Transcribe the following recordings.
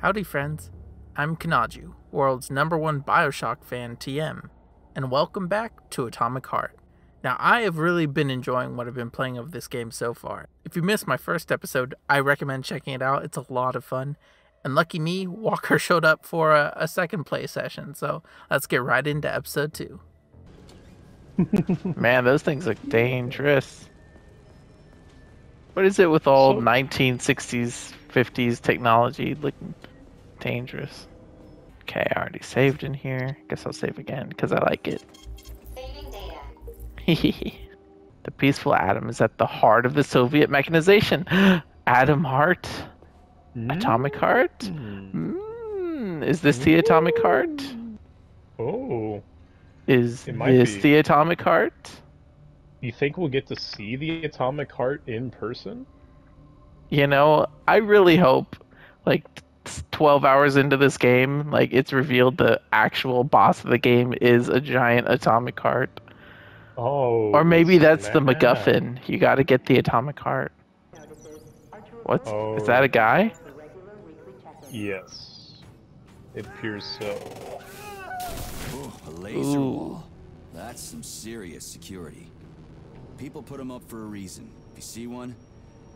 Howdy, friends. I'm Kanaju, world's number one Bioshock fan, TM, and welcome back to Atomic Heart. Now, I have really been enjoying what I've been playing of this game so far. If you missed my first episode, I recommend checking it out. It's a lot of fun. And lucky me, Walker showed up for a, a second play session. So let's get right into episode two. Man, those things look dangerous. What is it with all So- 1960s, 50s technology looking dangerous? Okay, I already saved in here. Guess I'll save again because I like it. the peaceful atom is at the heart of the Soviet mechanization. Atom heart? Atomic heart? Mm, is this the atomic heart? Oh, Is this be. the atomic heart? you think we'll get to see the atomic heart in person? You know, I really hope, like, 12 hours into this game, like, it's revealed the actual boss of the game is a giant atomic heart. Oh, Or maybe that's the. MacGuffin. You gotta get the atomic heart. What's. Is that Oh. a guy? Yes, it appears so. Oh, a laser Ooh. wall. That's some serious security. People put them up for a reason. If you see one,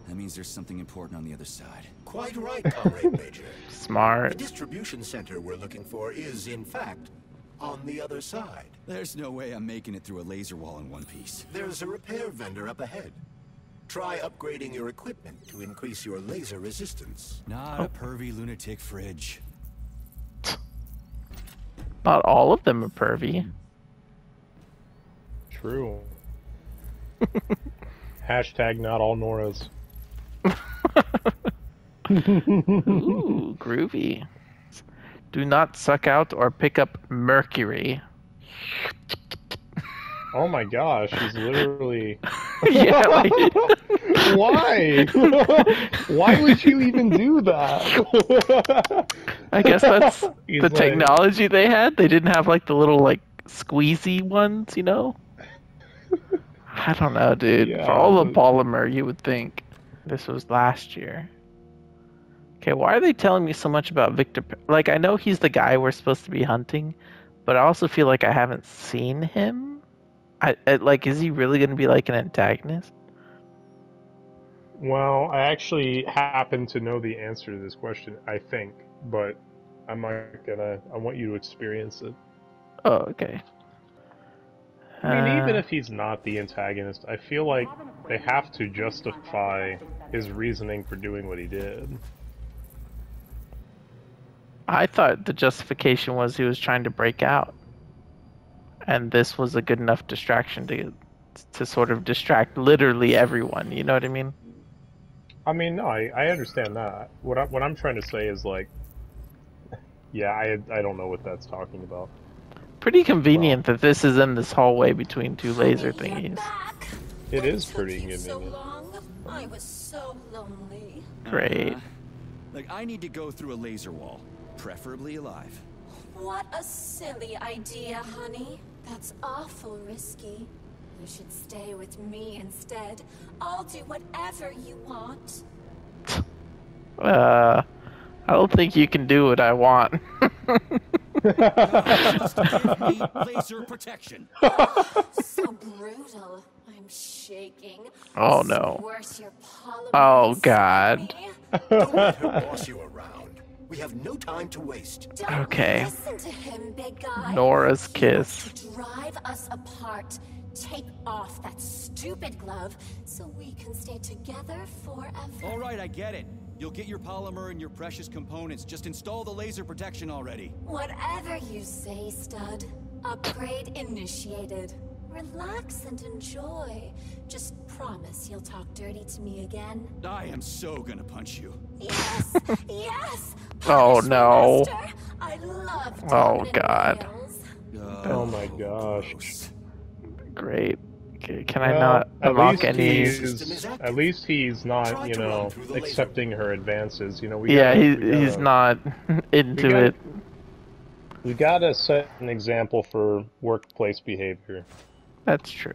that means there's something important on the other side. Quite right, Comrade Major. Smart. The distribution center we're looking for is, in fact, on the other side. There's no way I'm making it through a laser wall in one piece. There's a repair vendor up ahead. Try upgrading your equipment to increase your laser resistance. Not a oh. pervy lunatic fridge. Not all of them are pervy. True. Hashtag not all Noras. Ooh, groovy. Do not suck out or pick up mercury. Oh my gosh, he's literally. yeah, like, Why? Why would you even do that? I guess that's He's the like- technology they had. They didn't have like the little like squeezy ones, you know. I don't know, dude. Yeah, For all the polymer, you would think this was last year. Okay, why are they telling me so much about Victor? Like, I know he's the guy we're supposed to be hunting, but I also feel like I haven't seen him. I, I like, is he really going to be like an antagonist? Well, I actually happen to know the answer to this question, I think, but I'm not gonna. I want you to experience it. Oh, okay. I mean, even Uh, if he's not the antagonist, I feel like they have to justify his reasoning for doing what he did. I thought the justification was he was trying to break out, and this was a good enough distraction to to sort of distract literally everyone. You know what I mean? I mean, no, I, I understand that. What I, what I'm trying to say is like, yeah, I I don't know what that's talking about. Pretty convenient that this is in this hallway between two laser thingies. It is pretty Took you so convenient. I was so lonely. Great. Uh, like, I need to go through a laser wall, preferably alive. What a silly idea, honey. That's awful risky. You should stay with me instead. I'll do whatever you want. Uh, I don't think you can do what I want. Just give me laser protection. So brutal. I'm shaking. Oh, no. Your Oh, God. Don't let her boss you around. We have no time to waste. Don't Okay. Listen to him, big guy. Nora's kiss. drive us apart. Take off that stupid glove so we can stay together forever. All right, I get it. You'll get your polymer and your precious components. Just install the laser protection already. Whatever you say, stud. Upgrade initiated. Relax and enjoy. Just promise you'll talk dirty to me again. I am so gonna punch you. Yes, yes. Oh, Punish me, no. I love Oh, God. males. Oh my oh, gosh. gross. Great. Okay, Can I Well, not at unlock least any? System is he's at least he's not, you know, through the laser. accepting her advances. You know, we Yeah, gotta, he, we gotta- not into gotta- it. We gotta set an example for workplace behavior. That's true.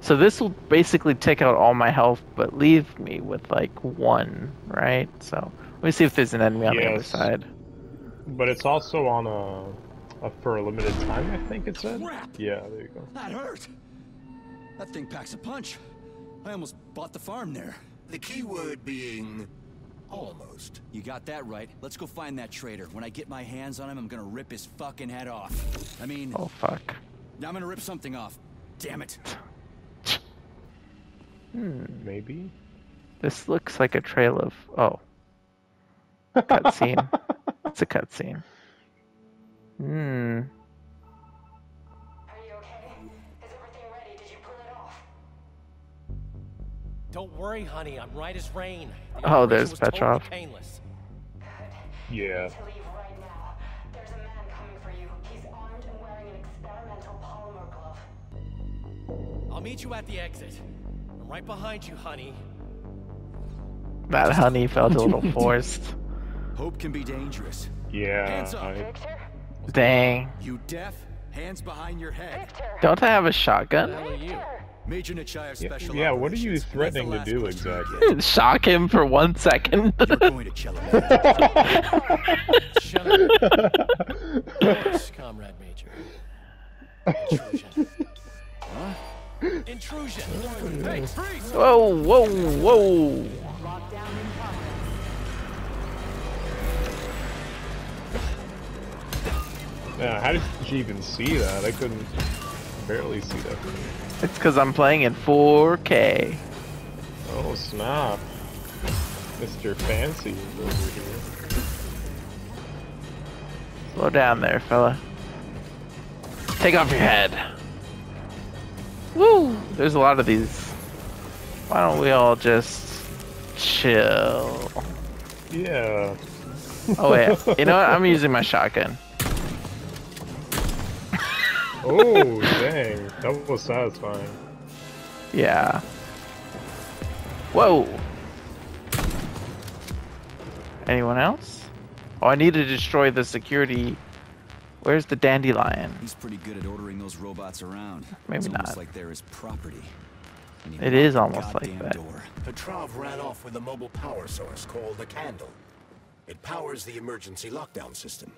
So this will basically take out all my health, but leave me with like one, right? So let me see if there's an enemy on the other Yes. side. But it's also on a, a for a limited time, I think it said. Crap! Yeah, there you go. That hurt! That thing packs a punch. I almost bought the farm there. The key word being almost. You got that right. Let's go find that traitor. When I get my hands on him, I'm gonna rip his fucking head off. I mean, Oh fuck. Now I'm gonna rip something off. Damn it. Maybe. This looks like a trail of oh. Cutscene. it's a cutscene. Hmm. Don't worry, honey. I'm right as rain. The Oh, there's was totally Petrov. painless. Yeah. To leave right now. There's a man coming for you. He's armed and wearing an experimental polymer glove. I'll meet you at the exit. I'm right behind you, honey. That honey felt a little forced. Hope can be dangerous. Yeah. Hands up. I, Dang. You deaf? Hands behind your head. Victor! Don't I have a shotgun? the hell are you? Major Nechayev yeah, Special yeah, what are you threatening to do exactly? Shock him for one second. You're going to Chelamant. Shut up. Comrade Major. Intrusion. Huh? Intrusion! Hey, freeze! whoa, whoa, whoa. Yeah, how did you even see that? I couldn't barely see that. It's because I'm playing in 4K. Oh snap. Mr. Fancy is over here. Slow down there, fella. Take off your head. Woo! There's a lot of these. Why don't we all just chill? Yeah. Oh wait, you know what? I'm using my shotgun. Oh dang. That was satisfying. Yeah. Whoa. Anyone else? Oh, I need to destroy the security. Where's the dandelion? He's pretty good at ordering those robots around. Maybe it's almost not. like they're property. And he It locked is the almost like goddamn that. Door. Petrov ran off with a mobile power source called a candle. It powers the emergency lockdown system.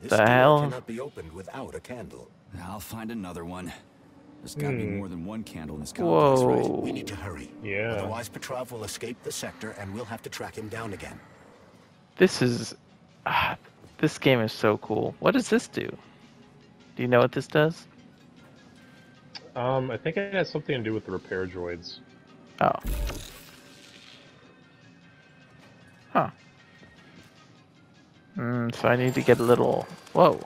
This The door hell? cannot be opened without a candle. I'll find another one. There's gotta be Hmm. more than one candle in this complex, right? We need to hurry. Yeah. Otherwise, Petrov will escape the sector and we'll have to track him down again. This is. Ah, this game is so cool. What does this do? Do you know what this does? Um, I think it has something to do with the repair droids. Oh. Huh. Mm, so I need to get a little. Whoa.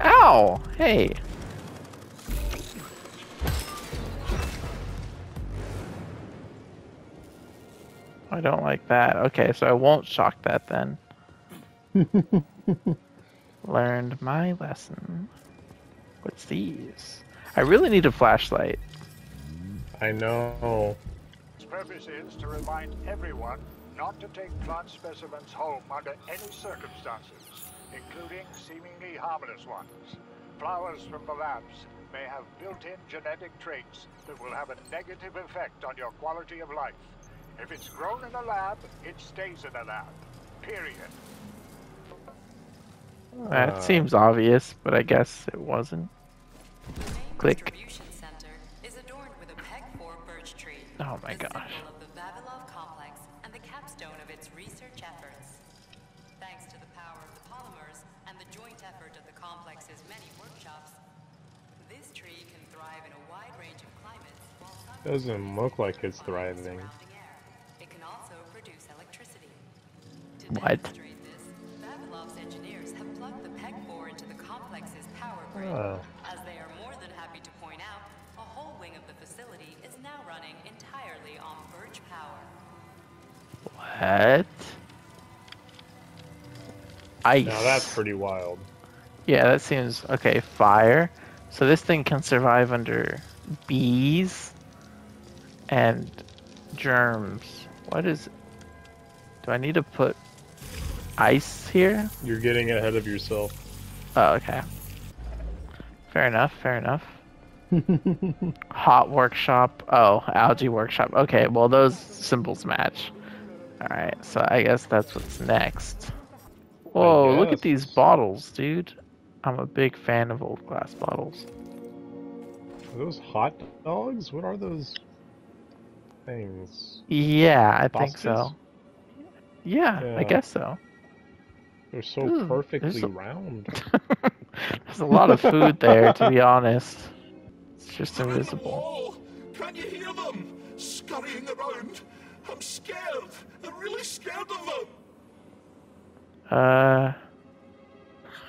Ow! Hey. I don't like that. Okay, so I won't shock that then. Learned my lesson. What's these? I really need a flashlight. I know. Its purpose is to remind everyone not to take plant specimens home under any circumstances, including seemingly harmless ones. Flowers from the labs may have built-in genetic traits that will have a negative effect on your quality of life. If it's grown in a lab, it stays in a lab. Period. That Uh, seems obvious, but I guess it wasn't. Click. distribution center is adorned with a peg-4 birch tree. Oh my the gosh. Doesn't look like it's thriving. It can also produce electricity. To What? demonstrate this, Vavilov's engineers have plugged the PEG-4 into the complex's power grid. Oh. As they are more than happy to point out, a whole wing of the facility is now running entirely on birch power. What? Ice. Now that's pretty wild. Yeah, that seems okay. Fire. So this thing can survive under bees and germs. What is? Do I need to put ice here? You're getting ahead of yourself. Oh, okay. Fair enough. Fair enough. Hot workshop. Oh, algae workshop. Okay, well those symbols match. All right, so I guess that's what's next. Whoa, look at these bottles, dude. I'm a big fan of old glass bottles. Are those hot dogs? What are those things? Yeah, I think so. Sausages? Yeah, I guess so. They're so Ooh, there's perfectly a- round. There's a lot of food there, to be honest. It's just invisible. Can you hear them? Scurrying around. I'm scared. I'm really scared of them. Uh.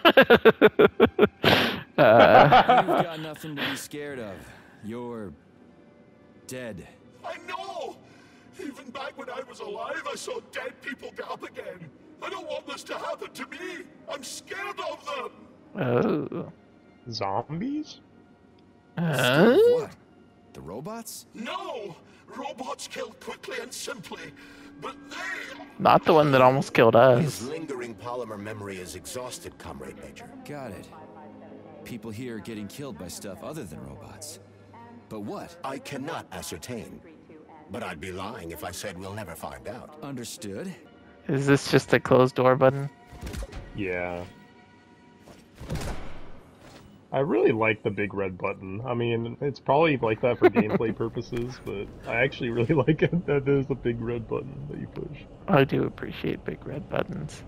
uh, You've got nothing to be scared of. You're dead. I know. Even back when I was alive, I saw dead people get up again. I don't want this to happen to me. I'm scared of them. oh. Zombies? Huh? What? The robots? No, robots kill quickly and simply, but they. Not the one that almost killed us. His lingering polymer memory is exhausted, Comrade Major. Got it. People here are getting killed by stuff other than robots. But what? I cannot ascertain, but I'd be lying if I said we'll never find out. Understood. Is this just a closed door button? Yeah. I really like the big red button. I mean, it's probably like that for gameplay purposes, but I actually really like it that there's a big red button that you push. I do appreciate big red buttons.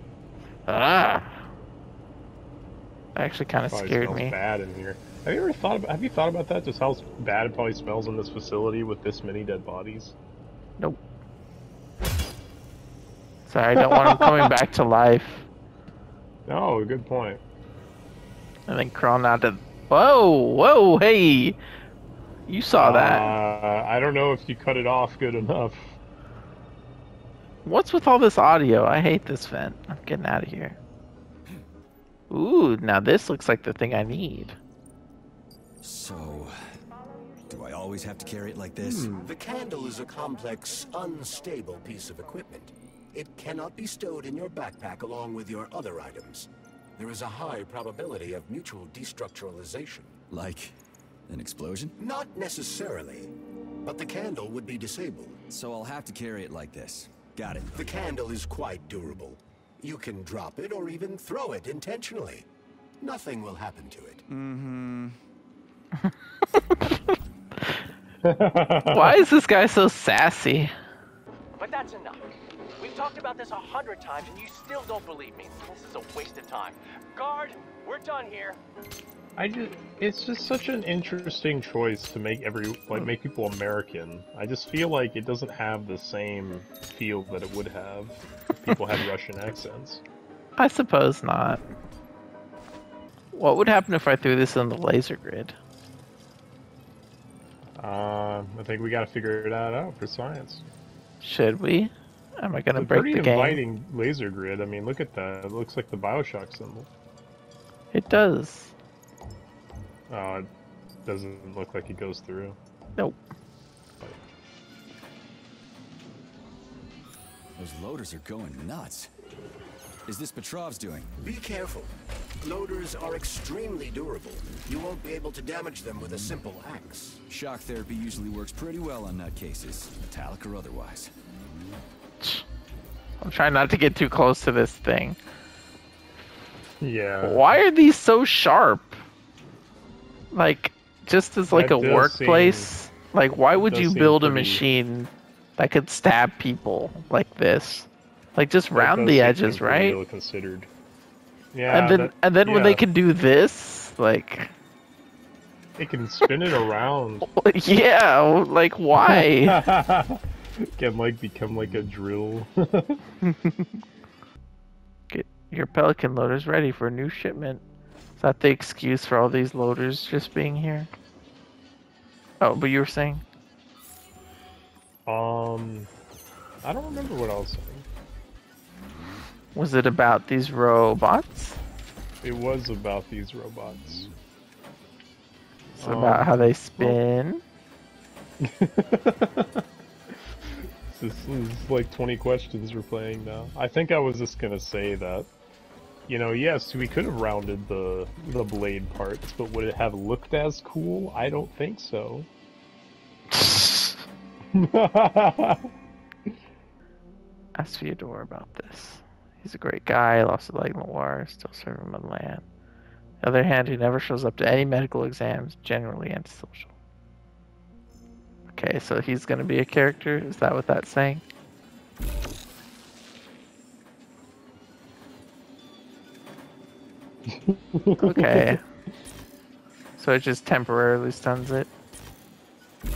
Ah! That actually kind of Probably scared smells me. bad in here. Have you ever thought about? Have you thought about that? Just how bad it probably smells in this facility with this many dead bodies. Nope. Sorry, I don't want him coming back to life Oh, good point. and then crawling out to. Whoa, whoa, hey! You saw that. Uh, I don't know if you cut it off good enough. What's with all this audio? I hate this vent. I'm getting out of here. Ooh, now this looks like the thing I need. So, do I always have to carry it like this? Hmm. The candle is a complex, unstable piece of equipment. It cannot be stowed in your backpack along with your other items. There is a high probability of mutual destructuralization. Like an explosion? Not necessarily, but the candle would be disabled. So I'll have to carry it like this. Got it. The candle is quite durable. You can drop it or even throw it intentionally. Nothing will happen to it. Mm-hmm. Why is this guy so sassy? But that's enough. We've talked about this a hundred times and you still don't believe me. This is a waste of time. Guard, we're done here. I just, it's just such an interesting choice to make every, like, make people American. I just feel like it doesn't have the same feel that it would have if people had Russian accents. I suppose not. What would happen if I threw this in the laser grid? Uh, I think we gotta figure it out, out for science. Should we? Am I gonna It's break the game? Pretty inviting laser grid. I mean, look at that. It looks like the Bioshock symbol. It does. Oh, it doesn't look like it goes through. Nope. Those loaders are going nuts. Is this Petrov's doing? Be careful. Loaders are extremely durable. You won't be able to damage them with a simple axe. Shock therapy usually works pretty well on nutcases, metallic or otherwise. I'm trying not to get too close to this thing. Yeah. Why are these so sharp? Like, just as like That a does workplace. Like, why would you seem build a machine that could stab people like this? Like, just round the edges, right? Ill considered. Yeah. and then, that- and then when they can do this, like, it can spin it around. yeah, like why? can like become like a drill. Get your Pelican loaders ready for a new shipment. Is that the excuse for all these loaders just being here? Oh, but you were saying? um, I don't remember what I was it about these robots? It was about these robots. It's about how Um, they spin. This is like 20 questions we're playing now. I think I was just gonna say that you know, yes, we could have rounded the the blade parts, but would it have looked as cool? I don't think so. Ask Fyodor about this. He's a great guy, lost a leg in the war, still serving on land. On the other hand, he never shows up to any medical exams, generally antisocial. Okay, so he's gonna be a character? Is that what that's saying? okay. So it just temporarily stuns it?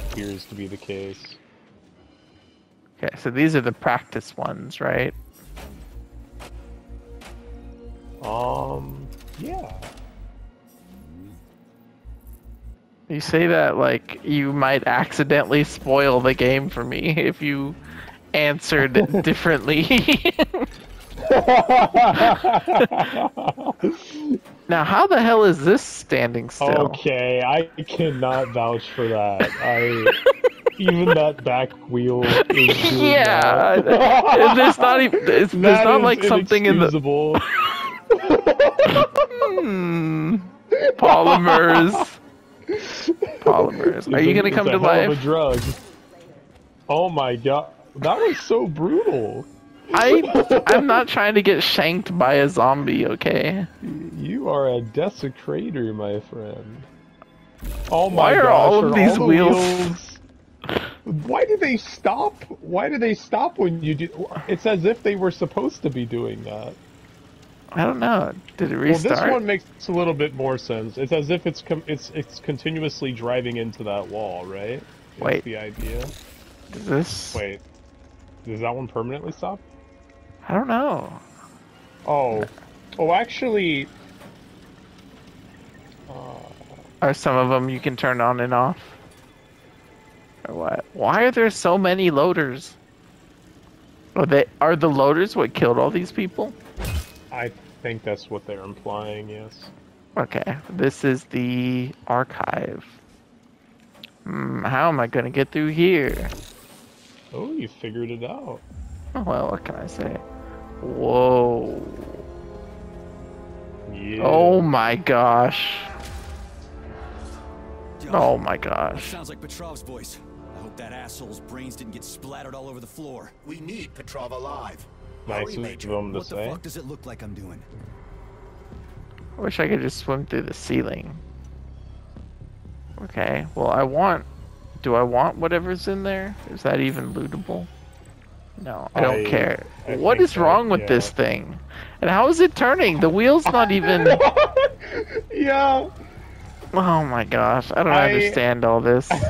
Appears to be the case. Okay, so these are the practice ones, right? Um, yeah. You say that like you might accidentally spoil the game for me if you answered differently. now, how the hell is this standing still? Okay, I cannot vouch for that. I even that back wheel is Yeah, that. there's not even there's, there's not like something in the. Hmm. polymers. Polymers. Are you gonna come to a hell of life? Drug. Oh my god, that was so brutal. I I'm not trying to get shanked by a zombie, okay? You are a desecrator, my friend. Oh my Why are gosh, all of these the wheels- wheels- Why do they stop? Why do they stop when you do? It's as if they were supposed to be doing that. I don't know. Did it restart? Well, this one makes a little bit more sense. It's as if it's com- it's it's continuously driving into that wall, right? That's Wait. the idea. Is this Wait, does that one permanently stop? I don't know. Oh, oh, actually, uh, Are some of them you can turn on and off? Or what? Why are there so many loaders? Are they are the loaders what killed all these people? I think that's what they're implying. Yes. Okay, this is the archive. Hmm, how am I gonna get through here? Oh, you figured it out. Oh, well, what can I say? Whoa. Yeah. Oh my gosh. Oh my That gosh. sounds like Petrov's voice. I hope that asshole's brains didn't get splattered all over the floor. We need Petrov alive. Nice Hurry, of Major. them to What the say. fuck does it look like I'm doing? I wish I could just swim through the ceiling. Okay, well, I want. Do I want whatever's in there? Is that even lootable? No, I don't I- care. I What think is wrong with yeah. this thing? And how is it turning? The wheel's not even. yeah. Oh my gosh, I don't I- understand all this.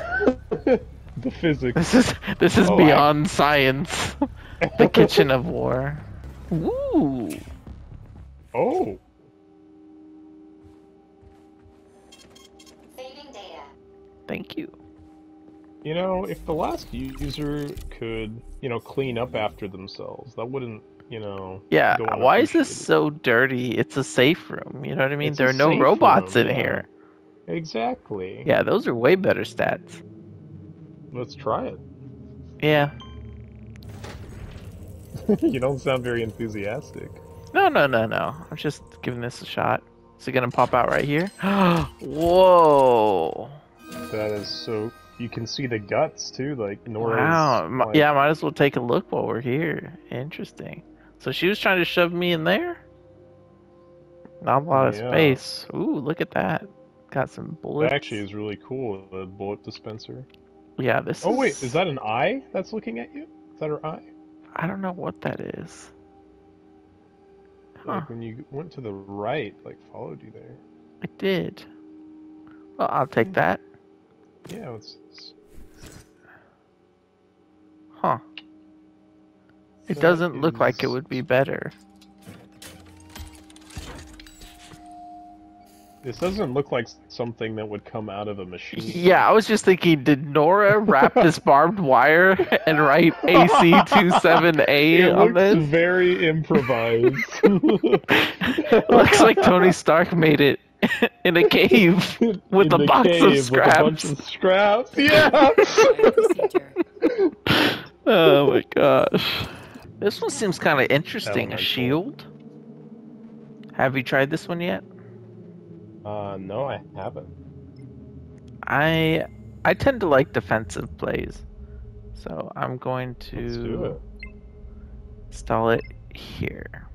The physics. This is this is Oh, I- beyond science. the kitchen of war. Ooh. Oh. Saving data. Thank you. You know, if the last user could, you know, clean up after themselves, that wouldn't, you know. Yeah, why is this so dirty? It's a safe room. You know what I mean? It's there are no robots room, in yeah. here. Exactly. Yeah, those are way better stats. Let's try it. Yeah. you don't sound very enthusiastic. No, no, no, no. I'm just giving this a shot. Is it gonna pop out right here? Whoa! That is so. You can see the guts too, like Nora's. Wow. Like- Yeah, might as well take a look while we're here. Interesting. So she was trying to shove me in there. Not a lot of Yeah. space. Ooh, look at that. Got some bullets. That actually is really cool. The bullet dispenser. Yeah, this. Oh wait, is- is that an eye that's looking at you? Is that her eye? I don't know what that is. Huh. Like when you went to the right, like followed you there. I did. Well, I'll take hmm. that. Yeah, it's, it's Huh. It That doesn't look like it would be better. This doesn't look like something that would come out of a machine. Yeah, I was just thinking, did Nora wrap this barbed wire and write AC27A It on looks this? very improvised. Looks like Tony Stark made it in a cave with In a box cave of with a bunch scraps. of scraps. Yeah. Oh my gosh. This one seems kind of interesting. A Elemental. shield? Have you tried this one yet? Uh, no, I haven't. I I tend to like defensive plays, so I'm going to install it here.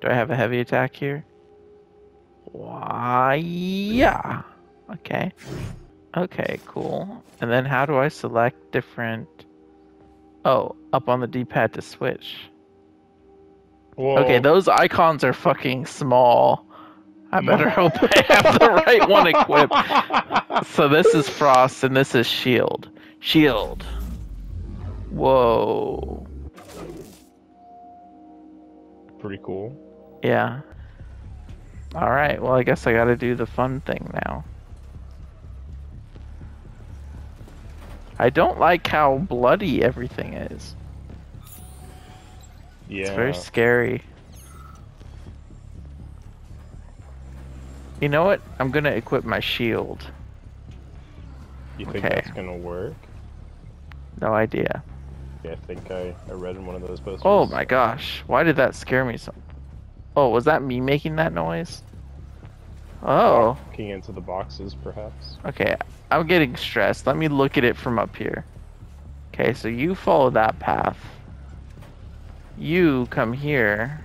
Do I have a heavy attack here? Why, yeah. Okay. Okay, cool. And then how do I select different? Oh, up on the D-pad to switch. Okay, those icons are fucking small. I better hope I have the right one equipped. So this is Frost and this is Shield. Shield. Whoa. Pretty cool. Yeah. Alright, well, I guess I gotta do the fun thing now. I don't like how bloody everything is. Yeah. It's very scary. You know what? I'm gonna equip my shield. You think okay. that's gonna work? No idea. Yeah, I think I, I read in one of those posts. Oh my gosh, why did that scare me so? Oh, was that me making that noise? Oh, Looking into the boxes, perhaps. okay. I'm getting stressed. Let me look at it from up here. Okay, so you follow that path. You come here.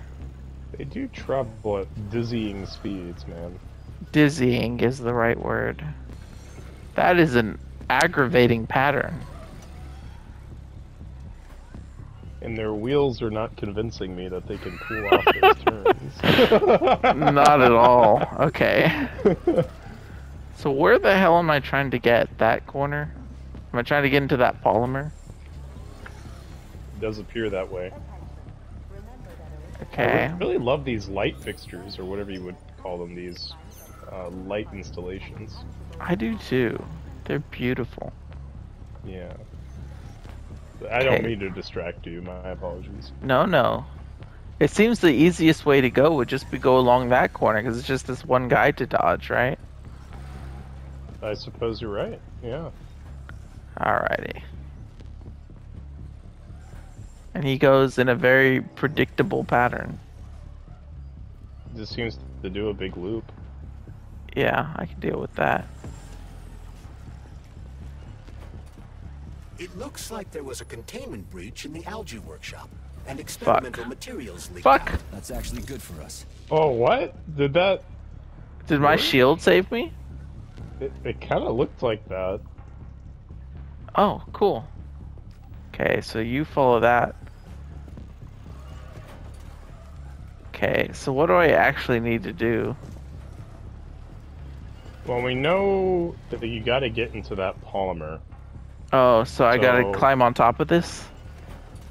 They do travel at dizzying speeds, man. Dizzying is the right word. That is an aggravating pattern. And their wheels are not convincing me that they can pull off those turns. Not at all. Okay. So where the hell am I trying to get? That corner? Am I trying to get into that polymer? It does appear that way. I Okay. re- really love these light fixtures, or whatever you would call them, these uh, light installations. I do too. They're beautiful. Yeah. I don't mean to distract you, my apologies. No, no. It seems the easiest way to go would just be go along that corner because it's just this one guy to dodge, right? I suppose you're right, yeah. Alrighty. And he goes in a very predictable pattern. Just seems to do a big loop. Yeah, I can deal with that. It looks like there was a containment breach in the algae workshop, and experimental materials leaked Fuck! out. That's actually good for us. Oh, what? Did that... Did my What? shield save me? It, it kind of looked like that. Oh, cool. Okay, so you follow that. Okay, so what do I actually need to do? Well, we know that you gotta get into that polymer. Oh, so I gotta climb on top of this?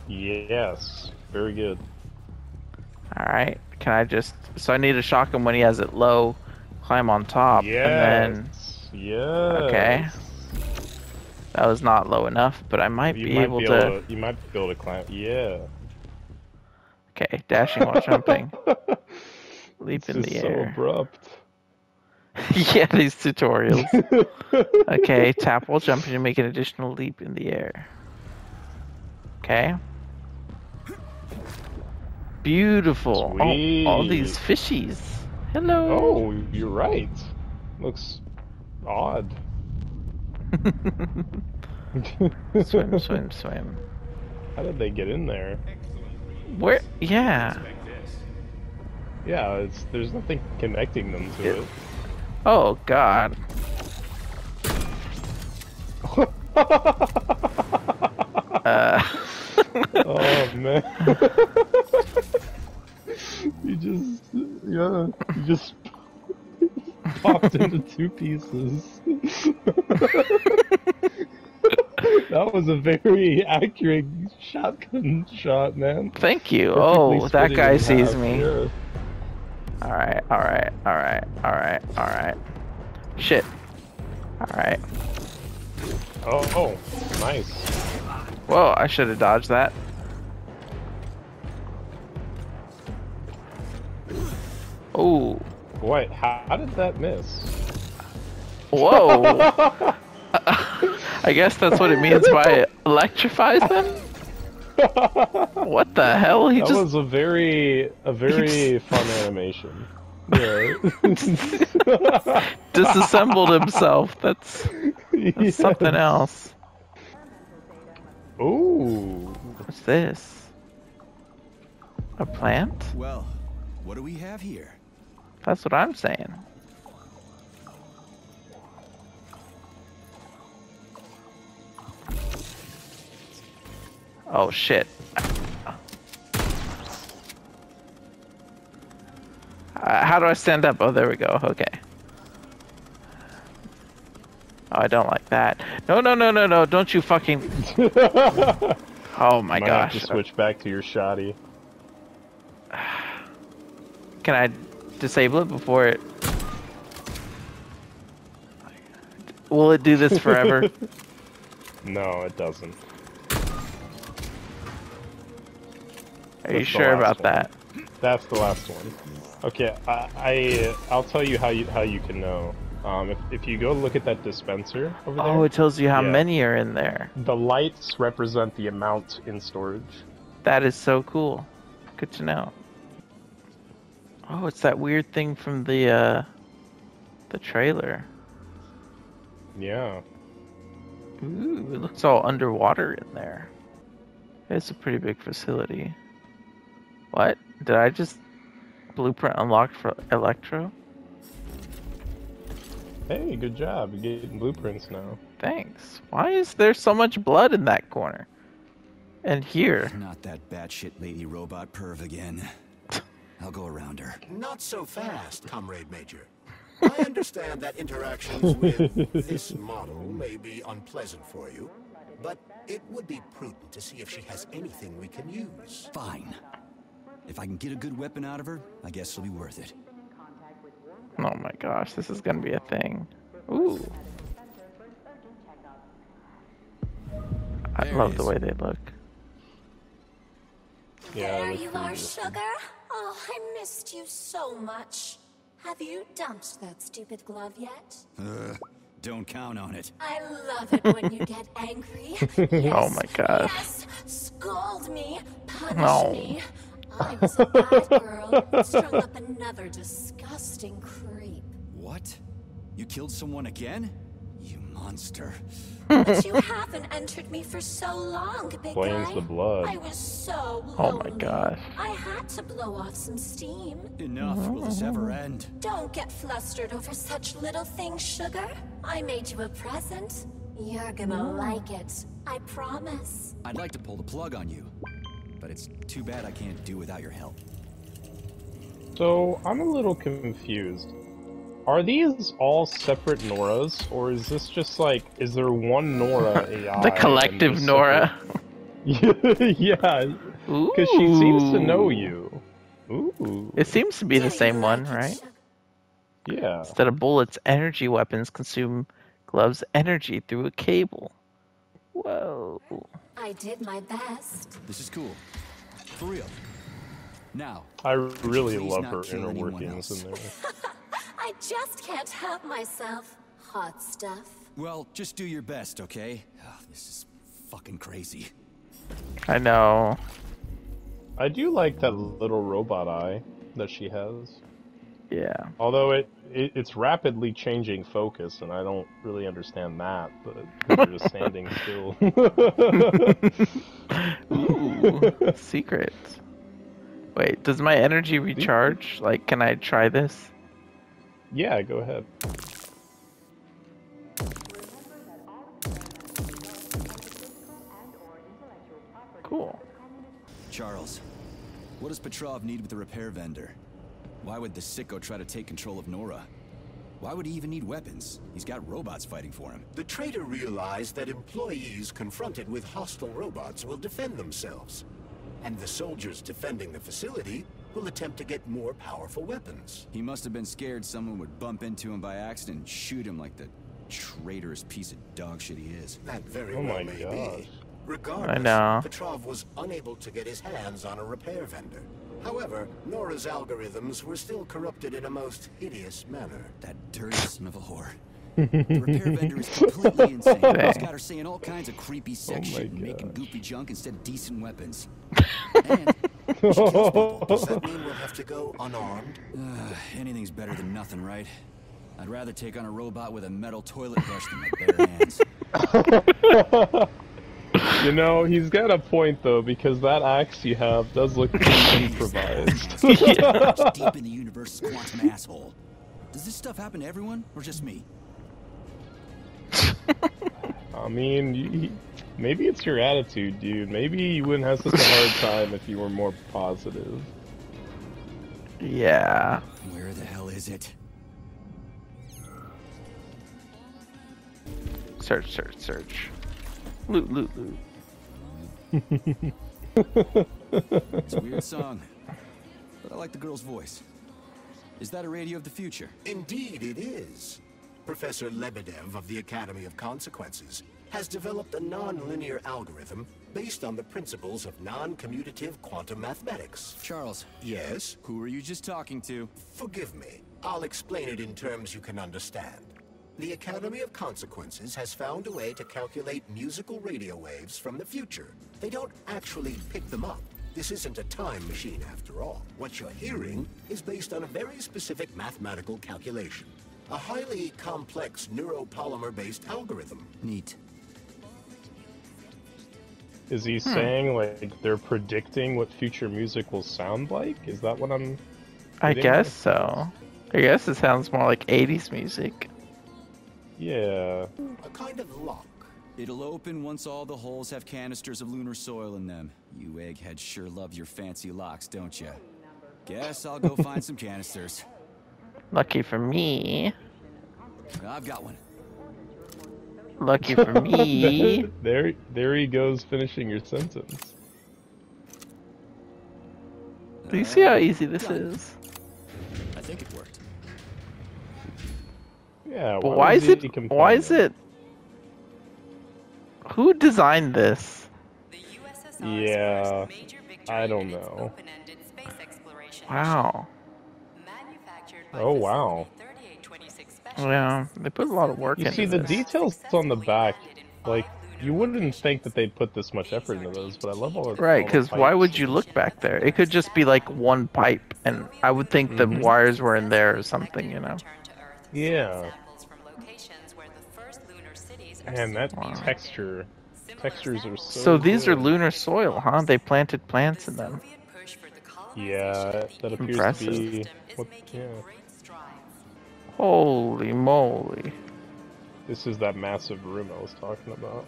Yes. Very good. Alright, can I just. So I need to shock him when he has it low, climb on top, Yes. and then. Yes. Okay. That was not low enough, but I might You be might able be to. able to... You might be able to climb. Yeah. Okay, dashing while jumping. Leap It's in the so air. abrupt. yeah, these tutorials. okay, tap while jumping to make an additional leap in the air. Okay. Beautiful. Oh, all these fishies. Hello. Oh, you're right. Looks odd. swim, swim, swim. How did they get in there? Where? Yeah. Yeah, it's there's nothing connecting them to it. Oh God. uh. oh man. you just yeah, you just popped into two pieces. that was a very accurate shotgun shot, man. Thank you. Perfectly Oh, that guy sees me. yeah. All right, all right, all right, all right, all right. Shit. All right. Oh, oh, nice. Whoa, I should have dodged that. Oh. Boy, how, how did that miss? Whoa. I guess that's what it means by electrifies them. What the hell? He that just was a very a very fun animation. Yeah. disassembled himself. That's, that's something else. Ooh. What's this? A plant? Well, what do we have here? That's what I'm saying. Oh shit. Uh, how do I stand up? Oh, there we go. Okay. Oh, I don't like that. No, no, no, no, no. Don't you fucking. Oh my Might gosh. have to switch back to your shoddy. Can I disable it before it? Will it do this forever? No, it doesn't. Are you sure about one. that? That's the last one. Okay, I, I I'll tell you how you how you can know. Um, if, if you go look at that dispenser over there, Oh, it tells you how Yeah. many are in there. the lights represent the amount in storage. That is so cool. Good to know. Oh, it's that weird thing from the uh the trailer. Yeah. Ooh, it looks all underwater in there. It's a pretty big facility. What? Did I just blueprint unlocked for Electro? Hey, good job. You're getting blueprints now. Thanks. Why is there so much blood in that corner? And here. Not that batshit lady robot perv again. I'll go around her. Not so fast, Comrade Major. I understand that interactions with this model may be unpleasant for you, but it would be prudent to see if she has anything we can use. Fine. If I can get a good weapon out of her, I guess it'll be worth it. Oh my gosh, this is gonna be a thing. Ooh. I There love the way they look. Yeah. there you are, sugar. Oh, I missed you so much. Have you dumped that stupid glove yet? Ugh, don't count on it. I love it when you get angry. Yes, Oh my gosh. Yes, scold me, punish No. me. I was a bad girl, strung up another disgusting creep. What? You killed someone again? You monster. But you haven't entered me for so long, big Blames guy. the blood. I was so Oh my lonely. gosh. I had to blow off some steam. Enough. Will this ever end? Don't get flustered over such little things, sugar. I made you a present. You're gonna mm. like it. I promise. I'd like to pull the plug on you, but it's too bad I can't do without your help. So I'm a little confused. Are these all separate Noras, or is this just like, is there one Nora AI? The collective Nora. separate- yeah, because she seems to know you. Ooh, It seems to be the same one, right? yeah. Instead of bullets, energy weapons consume gloves' energy through a cable. Whoa. I did my best. This is cool. For real. Now, I really love her kill inner anyone workings in there. I just can't help myself. Hot stuff. well, just do your best, okay? Oh, this is fucking crazy. I know. I do like that little robot eye that she has. Yeah. Although it, it it's rapidly changing focus, and I don't really understand that. But you're just standing still. Ooh. Secret. Wait, does my energy recharge? Like, can I try this? yeah, go ahead. Cool. Charles, what does Petrov need with the repair vendor? Why would the sicko try to take control of Nora? Why would he even need weapons? He's got robots fighting for him. The traitor realized that employees confronted with hostile robots will defend themselves. And the soldiers defending the facility will attempt to get more powerful weapons. He must have been scared someone would bump into him by accident and shoot him like the traitorous piece of dog shit he is. That very Oh well my may gosh. be. Regardless, know. Petrov was unable to get his hands on a repair vendor. However, Nora's algorithms were still corrupted in a most hideous manner. That dirty son of a whore. The repair vendor is completely insane. He's Dang. got her saying all kinds of creepy sex Oh shit and making gosh. goofy junk instead of decent weapons. She kills people. Does that mean we'll have to go unarmed? Uh, anything's better than nothing, right? I'd rather take on a robot with a metal toilet brush than my bare hands. You know, he's got a point though, because that axe you have does look pretty improvised. Much deep in the universe's quantum asshole. Does this stuff happen to everyone, or just me? I mean, you, maybe it's your attitude, dude. Maybe you wouldn't have such a hard time if you were more positive. Yeah. Where the hell is it? Search, search, search. Loot, loot, loot. It's a weird song, but I like the girl's voice. Is that a radio of the future? Indeed, it is. Professor Lebedev of the Academy of Consequences has developed a non-linear algorithm based on the principles of non-commutative quantum mathematics. Charles. Yes? Who were you just talking to? Forgive me. I'll explain it in terms you can understand. The Academy of Consequences has found a way to calculate musical radio waves from the future. They don't actually pick them up. This isn't a time machine after all. What you're hearing is based on a very specific mathematical calculation. A highly complex neuropolymer-based algorithm. Neat. Is he hmm. saying like they're predicting what future music will sound like? Is that what I'm? I guess at? so. I guess it sounds more like 80s music. Yeah. A kind of lock. It'll open once all the holes have canisters of lunar soil in them. You eggheads sure love your fancy locks, don't you? Guess I'll go find some canisters. Lucky for me. I've got one. Lucky for me. there, there he goes, finishing your sentence. Do you see how easy this is? I think it worked. Yeah. But why was is it? Why is it? Who designed this? Yeah. I don't know. Wow. Oh wow. Yeah, they put a lot of work You into see the details on the back, like you wouldn't think that they'd put this much effort into those, but I love all the Right, because why would you look back there? It could just be like one pipe, and I would think the Mhm. wires were in there or something, you know? Yeah. And that texture, textures are so. So these are lunar soil, huh? They planted plants in them. Yeah, that appears Impressive. to be. What, yeah. Holy moly. This is that massive room I was talking about.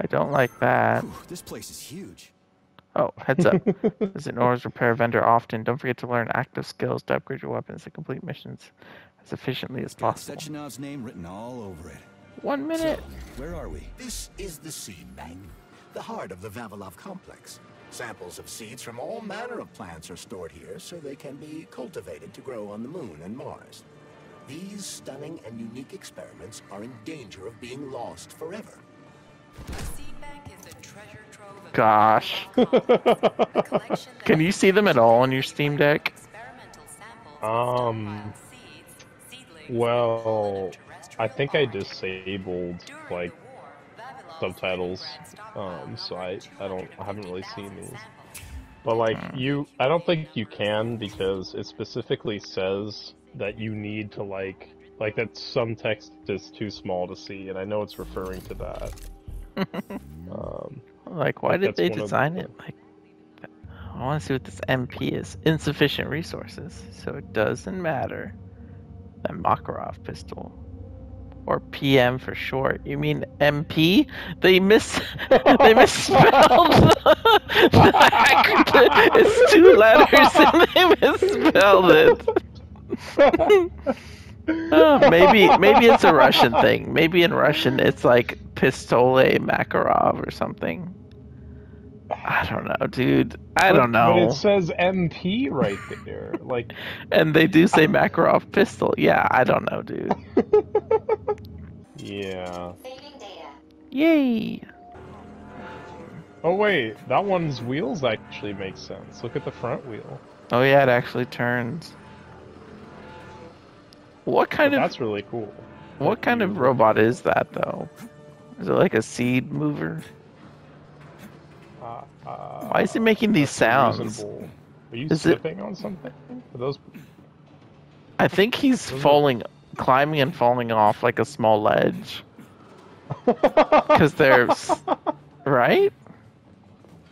I don't like that. Whew, this place is huge. Oh, heads up. Visit Nora's repair vendor often. Don't forget to learn active skills to upgrade your weapons and complete missions as efficiently as possible. Sechenov's name written all over it. One minute. Where are we? This is the seed bank, the heart of the Vavilov complex. Samples of seeds from all manner of plants are stored here so they can be cultivated to grow on the moon and Mars. These stunning and unique experiments are in danger of being lost forever. Gosh. Can you see them at all on your Steam Deck? Um. Well, I think I disabled like subtitles, um, so I I don't I haven't really seen these. But like you, I don't think you can because it specifically says that you need to like like that some text is too small to see, and I know it's referring to that. um, Like, why Like, did they of design the- it like I want to see what this MP is. Insufficient resources, so it doesn't matter. That Makarov pistol. Or PM for short. You mean MP? They miss they misspelled the, the acronym. It's two letters and they misspelled it. Oh, maybe maybe it's a Russian thing. Maybe in Russian it's like Pistole Makarov or something. I don't know, dude. I but- don't know. But it says MP right there. Like, And they do say Makarov pistol. Yeah, I don't know, dude. yeah. Yay! Oh wait, that one's wheels actually make sense. Look at the front wheel. Oh yeah, it actually turns. What kind But of that's really cool. what kind of robot is that though? Is it like a seed mover? Uh, Why is he making these sounds? reasonable. Are you Is it- on something? Are those I think he's Those are- falling, climbing and falling off like a small ledge. Because they're right.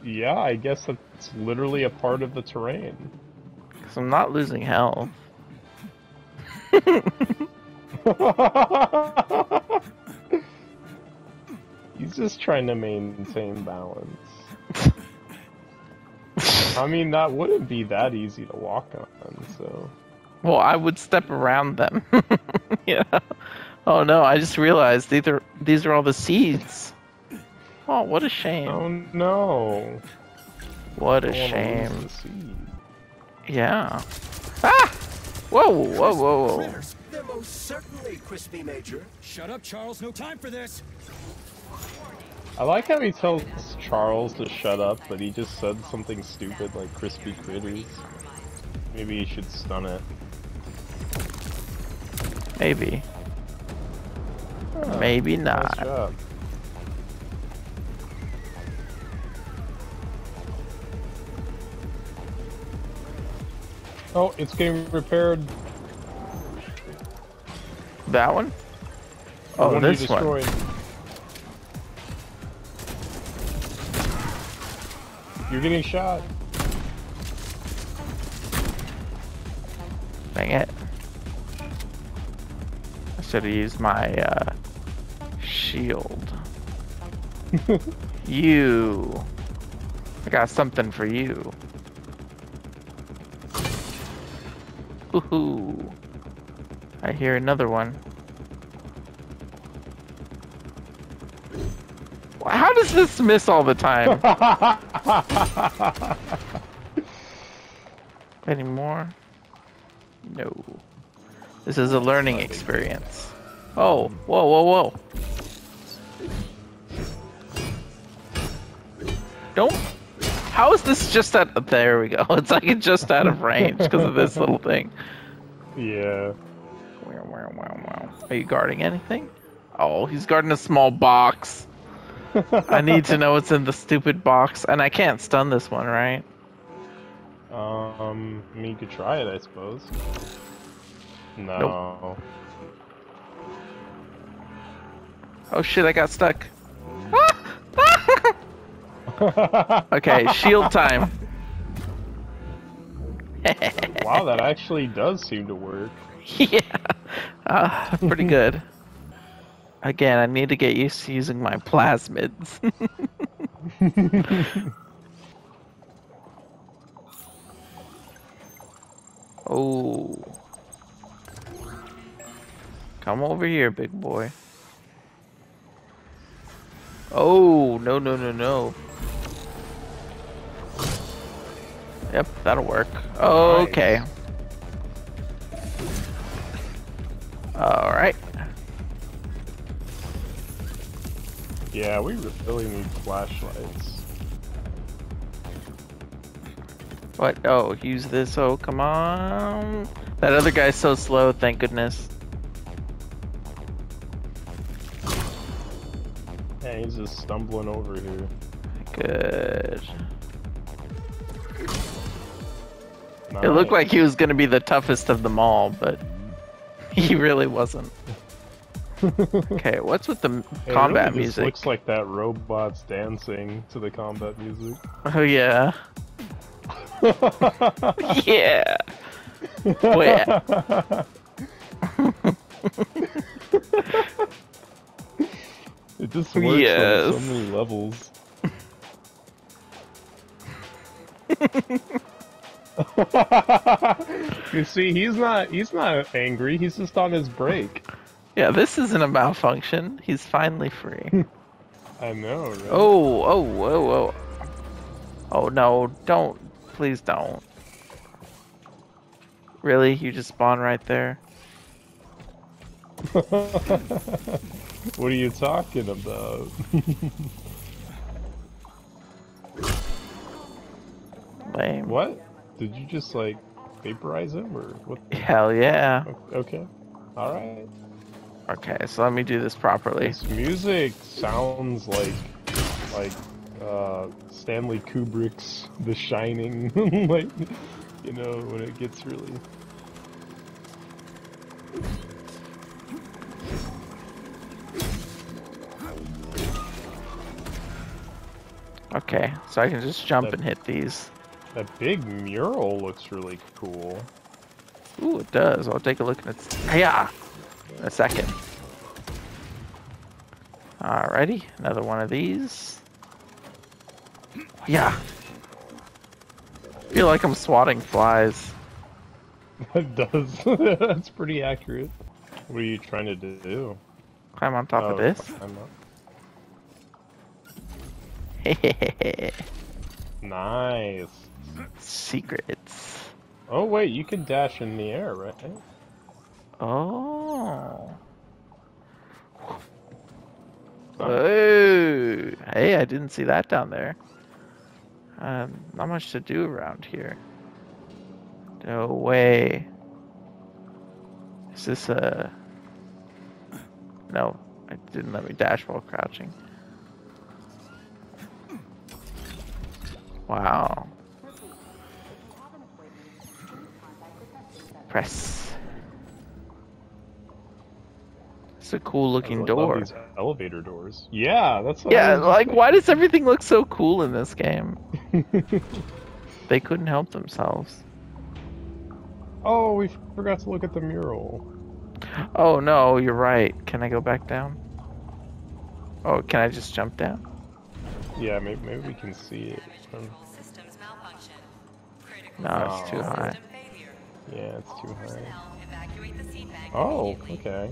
Yeah, I guess that's literally a part of the terrain. Because I'm not losing health. He's just trying to maintain balance. I mean, that wouldn't be that easy to walk on, so. Well, I would step around them. yeah. Oh no! I just realized these are these are all the seeds. Oh, what a shame! Oh no! What a I shame! Yeah. Ah! Whoa! Whoa! Whoa! Whoa! They're most certainly crispy, Major. Shut up, Charles. No time for this. I like how he tells Charles to shut up, but he just said something stupid like crispy critters. Maybe he should stun it. Maybe. Maybe not. Nice. Oh, it's getting repaired. That one? Oh, one you this one. You're getting shot. Dang it. I should have used my uh, shield. you. I got something for you. Woohoo. I hear another one. How does this miss all the time? Any more? No. This is a learning experience. Oh, whoa, whoa, whoa. Don't. How is this just at. There we go. It's like it's just out of range because of this little thing. Yeah. Wow, wow, wow, wow. Are you guarding anything? Oh, he's guarding a small box. I need to know what's in the stupid box, and I can't stun this one, right? Um, I mean, you could try it, I suppose. No. Oh shit, I got stuck. Okay, shield time. wow, that actually does seem to work. yeah, uh, pretty good. Again, I need to get used to using my plasmids. oh. Come over here, big boy. Oh, no, no, no, no. Yep, that'll work. Okay. Alright. Yeah, we really need flashlights. What? Oh, use this. Oh, come on. That other guy's so slow, thank goodness. Yeah, he's just stumbling over here. Good. It looked like he was gonna be the toughest of them all, but he really wasn't. Okay, what's with the it combat really music? looks like that robot's dancing to the combat music. Oh yeah. yeah. Wait. It just works Yes. on so many levels. you see, he's not he's not angry, he's just on his break. Yeah, this isn't a malfunction. He's finally free. I know, right? Oh, oh, whoa, whoa. Oh no, don't. Please don't. Really? You just spawn right there? what are you talking about? Lame. what? Did you just like vaporize him or what? Hell yeah. Okay. All right. Okay, so let me do this properly. This music sounds like like uh, Stanley Kubrick's The Shining, like you know when it gets really. Okay, so I can just jump That- and hit these. That big mural looks really cool. Ooh, it does. I'll take a look at it. Yeah, a second. Alrighty, another one of these. Yeah. I feel like I'm swatting flies. That does. That's pretty accurate. What are you trying to do? Climb on top of Oh, this. climb up. Nice. Secrets. Oh wait, you can dash in the air, right? Oh. Oh. Hey, I didn't see that down there. Um, not much to do around here. No way. Is this a... No, it didn't let me dash while crouching. Wow. Press. It's a cool looking I love door. these elevator doors. Yeah, that's. what Yeah, I like why does everything look so cool in this game? they couldn't help themselves. Oh, we forgot to look at the mural. Oh no, you're right. Can I go back down? Oh, can I just jump down? Yeah, maybe, maybe we can see it. Um, Systems malfunction. Critical No, it's too high. yeah, it's too high. Personnel, evacuate the seed bank Oh, okay.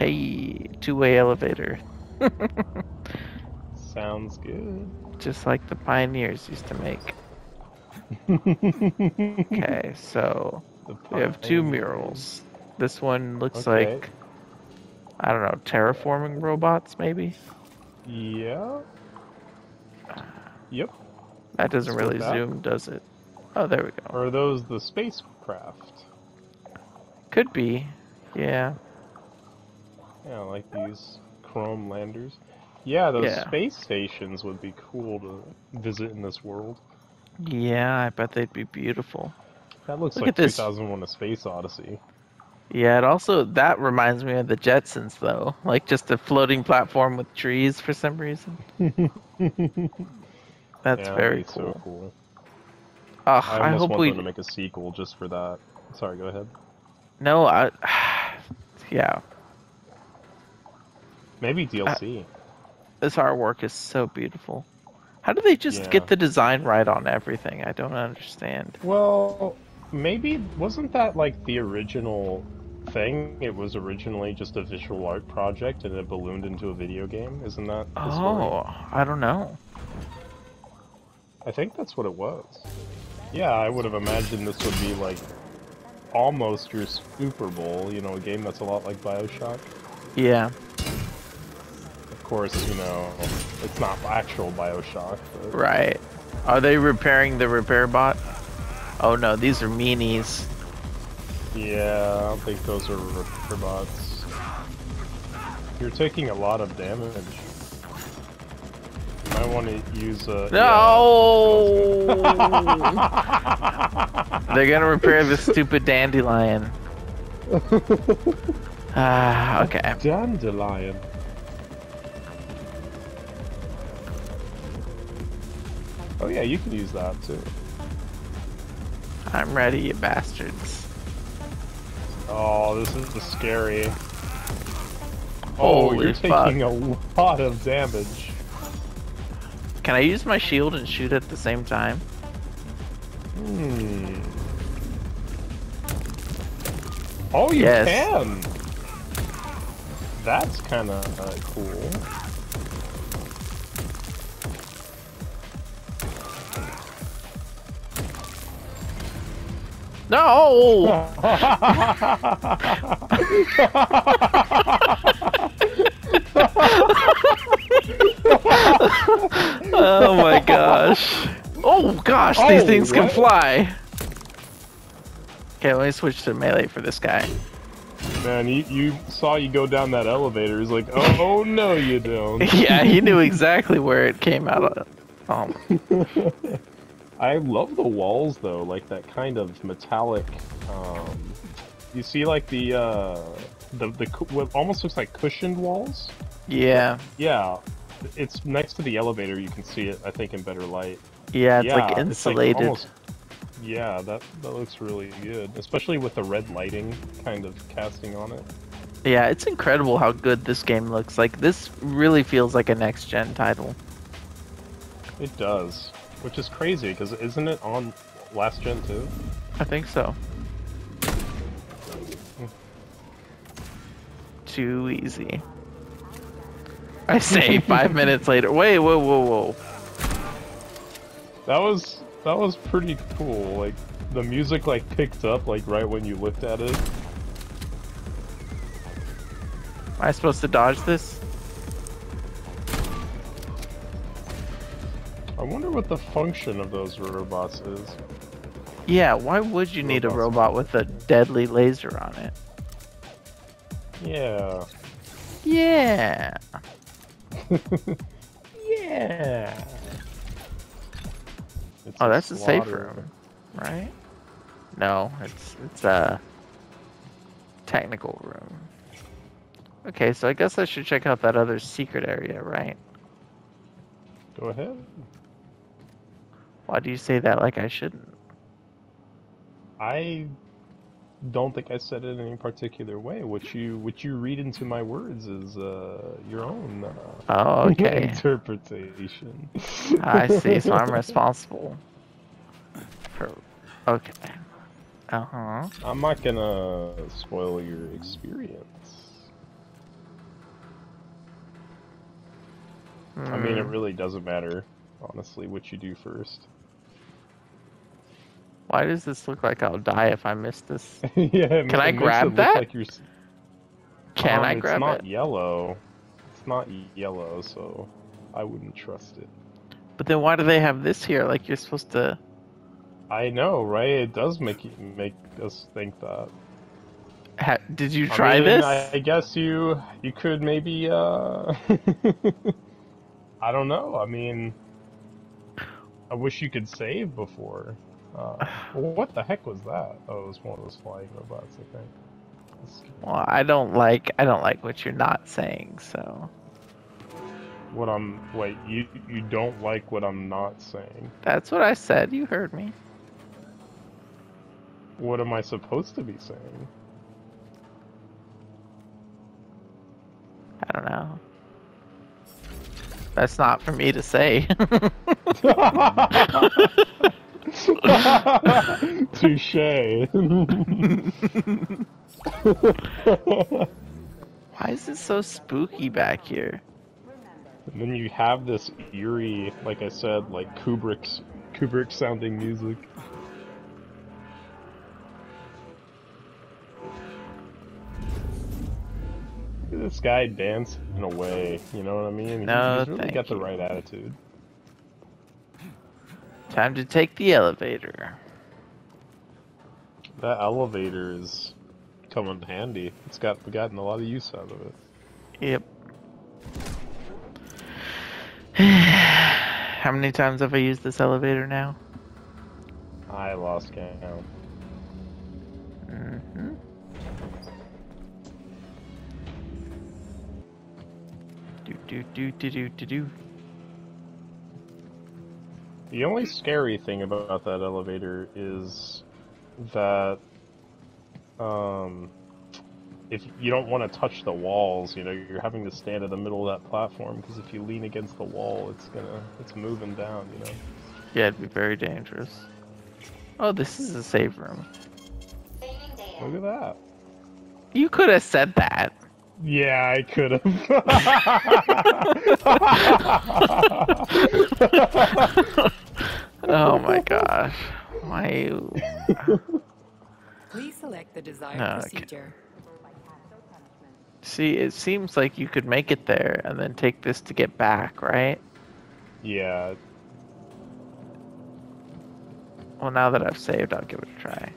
Hey, two-way elevator. Sounds good. Just like the pioneers used to make. Okay, so we have two murals. This one looks Okay. like I don't know, terraforming robots maybe. Yeah. Yep. That doesn't Let's really zoom, does it? Oh, there we go. Or are those the spacecraft? Could be. Yeah. Yeah, like these chrome landers. Yeah, those Yeah. space stations would be cool to visit in this world. Yeah, I bet they'd be beautiful. That looks Look like at 2001: A Space Odyssey. Yeah, it also that reminds me of the Jetsons though. Like just a floating platform with trees for some reason. That's yeah, very cool. So cool. Ugh, I I, hope want we them to make a sequel just for that. Sorry, go ahead. No, I Yeah, Maybe uh, DLC. this artwork is so beautiful. How do they just Yeah. get the design right on everything? I don't understand. Well, maybe wasn't that like the original thing? It was originally just a visual art project, and it ballooned into a video game. Isn't that the oh, story? Oh, I don't know. I think that's what it was. Yeah, I would have imagined this would be like almost your Super Bowl. You know, a game that's a lot like Bioshock. Yeah. Course, you know, it's not actual Bioshock. But... Right. Are they repairing the repair bot? Oh no, these are meanies. Yeah, I don't think those are repair bots. You're taking a lot of damage. You might want to use a. No! They're gonna repair this stupid dandelion. Ah, okay. Dandelion. Oh yeah, you can use that too. I'm ready, you bastards. Oh, this is scary. Oh, you're fuck. taking a lot of damage. Can I use my shield and shoot at the same time? Hmm. Oh, you Yes. can. That's kind of uh, cool. No! oh my gosh. Oh gosh, these Oh, things can fly. Okay, let me switch to melee for this guy. Man, you, you saw you go down that elevator. He's like, oh, oh no, you don't. yeah, he knew exactly where it came out of. Um, I love the walls though, like that kind of metallic. Um, you see, like the uh, the the what almost looks like cushioned walls. yeah, Yeah, it's next to the elevator. You can see it. I think in better light. yeah, it's like Yeah, insulated. almost- yeah, that that looks really good, especially with the red lighting kind of casting on it. Yeah, it's incredible how good this game looks. Like this really feels like a next gen title. It does, which is crazy because isn't it on last gen too? I think so. Hmm. Too easy. I say five minutes later. Wait, whoa, whoa, whoa. That was that was pretty cool. Like the music like picked up like right when you looked at it. Am I supposed to dodge this? Wonder what the function of those robots is. Yeah, why would you need a robot with a deadly laser on it? Yeah. Yeah. Yeah. It's Oh, that's a safe room, right? No, it's it's a technical room. Okay, so I guess I should check out that other secret area, right? Go ahead. Why do you say that like I shouldn't? I don't think I said it in any particular way. What you what you read into my words is uh, your own uh, Oh, okay. interpretation. I see, so I'm responsible for. Okay. Uh huh. I'm not gonna spoil your experience. I mean, it Hmm. really doesn't matter, honestly, what you do first. Why does this look like I'll die if I miss this? yeah, Can I grab that? Like you're... Can Um, I grab it? it's not it? yellow. It's not yellow, so I wouldn't trust it. But then why do they have this here? Like you're supposed to. I know, right? It does make you, make us think that. Ha- did you I try mean, this? I, I guess you you could maybe. uh... I don't know. I mean, I wish you could save before. Uh, what the heck was that? Oh, it was one of those flying robots, I think. Well, I don't like I don't like what you're not saying. So What I'm wait, you you don't like what I'm not saying? that's what I said. You heard me. What am I supposed to be saying? I don't know. That's not for me to say. Touche. Why is it so spooky back here? And then you have this eerie, like I said, like Kubrick's Kubrick sounding music. Look at This guy dancing away, you know what I mean? No, he's really got the right attitude. Time to take the elevator. That elevator is coming handy. It's got gotten a lot of use out of it. Yep. How many times have I used this elevator now? I lost count. Mm -hmm. Do do do do do do do. The only scary thing about that elevator is that um, if you don't want to touch the walls, you know, you're having to stand in the middle of that platform because if you lean against the wall, it's gonna it's moving down, you know. Yeah, it'd be very dangerous. Oh, this is a safe room. Look at that. You could have said that. Yeah, I could have. Oh my gosh. Why you... Please select the desired No, okay. procedure. See, it seems like you could make it there and then take this to get back, right? yeah, Well, now that I've saved, I'll give it a try.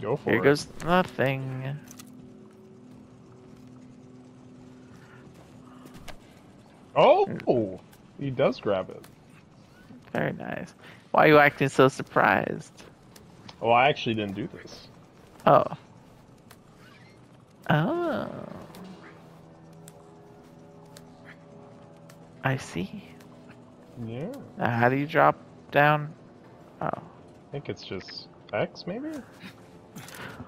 Go for Here it. goes nothing. Oh, he does grab it. Very nice. Why are you acting so surprised? Oh, I actually didn't do this. Oh. Oh. I see. Yeah, Now, how do you drop down? Oh. I think it's just X, maybe.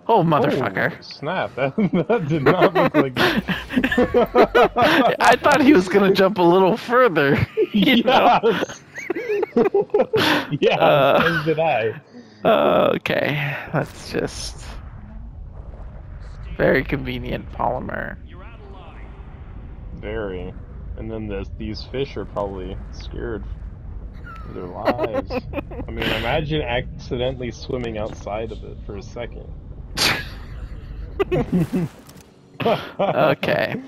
Oh, motherfucker. Oh, snap! That, that did not look like. I thought he was gonna jump a little further. You know? Yes. yeah, Uh. did I. Okay, that's just very convenient polymer. Very. And then this, these fish are probably scared for their lives. I mean, imagine accidentally swimming outside of it for a second. Okay,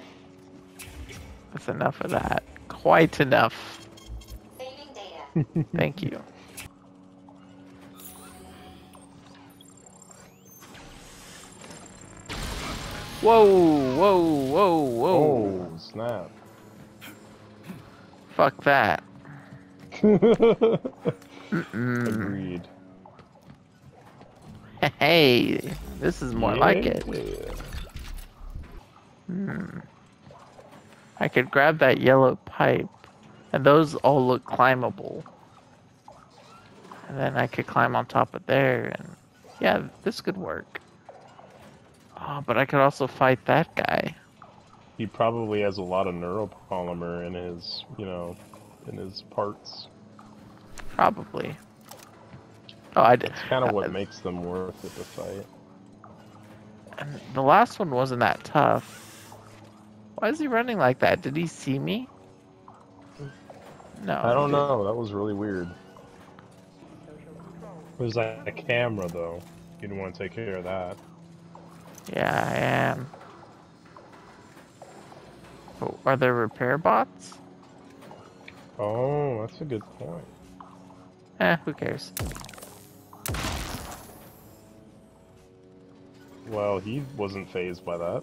that's enough of that. Quite enough. Thank you. Whoa, whoa, whoa, whoa. Oh, snap. Fuck that. Agreed. Hey, this is more like it. Hmm. I could grab that yellow pipe, and those all look climbable. And then I could climb on top of there, and yeah, this could work. Oh, but I could also fight that guy. He probably has a lot of neuropolymer in his, you know, in his parts. Probably. Oh, I did. It's kind of uh, what makes them worth it to fight. And the last one wasn't that tough. Why is he running like that? Did he see me? No. I don't know. That was really weird. There's like a camera though. You didn't want to take care of that. Yeah, I am. Oh, are there repair bots? Oh, that's a good point. Eh, who cares? Well, he wasn't phased by that.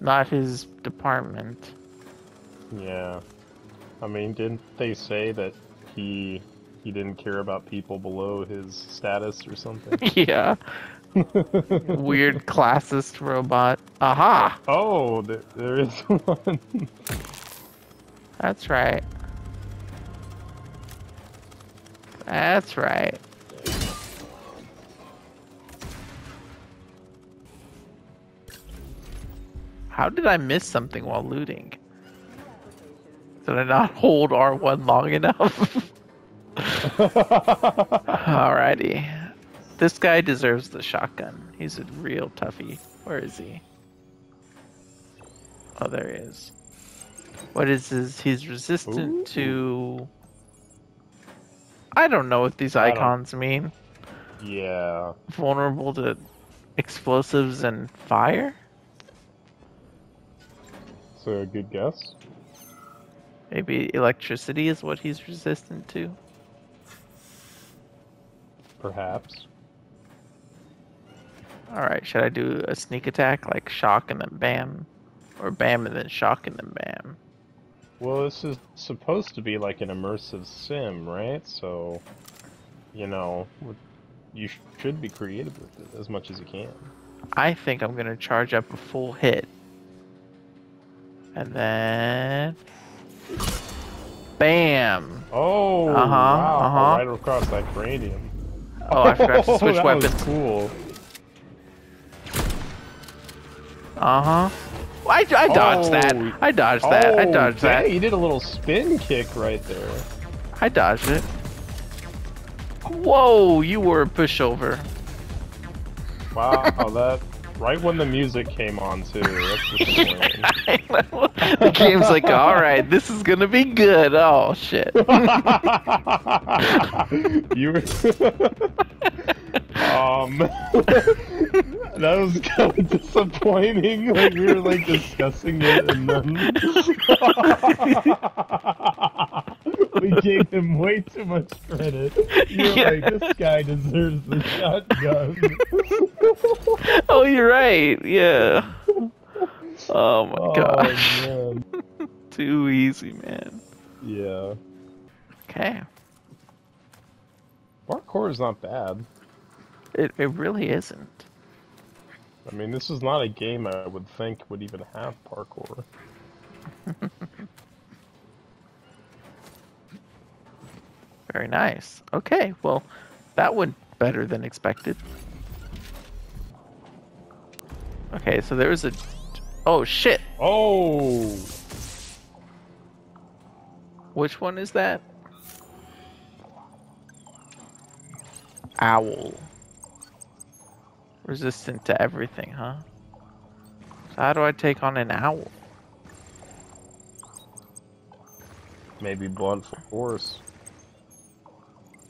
Not his department. Yeah. I mean, didn't they say that he he didn't care about people below his status or something? yeah. Weird classist robot. Aha! oh, there, there is one. That's right. That's right. How did I miss something while looting? Did I not hold R1 long enough? Alrighty. This guy deserves the shotgun. He's a real toughie. Where is he? Oh, there he is. What is his? He's resistant to. I don't know what these icons mean. yeah. Vulnerable to explosives and fire? So a good guess. Maybe electricity is what he's resistant to? Perhaps. Alright, should I do a sneak attack like shock and then bam? Or bam and then shock and then bam? Well, this is supposed to be like an immersive sim, right? So, you know, you sh- should be creative with it as much as you can. I think I'm gonna charge up a full hit. And then. Bam! Oh, Uh-huh, wow! uh-huh. Right across that cranium. Oh, I forgot to switch that was weapons. cool. Uh huh. I, I dodged that. Oh, I dodged that. I oh, dodged that. dang, You did a little spin kick right there. I dodged it. Whoa, you were a pushover. Wow, that right when the music came on too. The game's like, all right, this is gonna be good. Oh shit. you were. um, that was kind of disappointing. Like we were like discussing it, and then we gave him way too much credit. You're Yeah. like, this guy deserves the shotgun. oh, you're right. Yeah. Oh my Oh, gosh. man. Too easy, man. Yeah. Okay. Parkour is not bad. It it really isn't. I mean, this is not a game I would think would even have parkour. Very nice. Okay, well, that went better than expected. Okay, so there was a. Oh shit! Oh! Which one is that? Owl. Resistant to everything, huh? So how do I take on an owl? Maybe blunt force.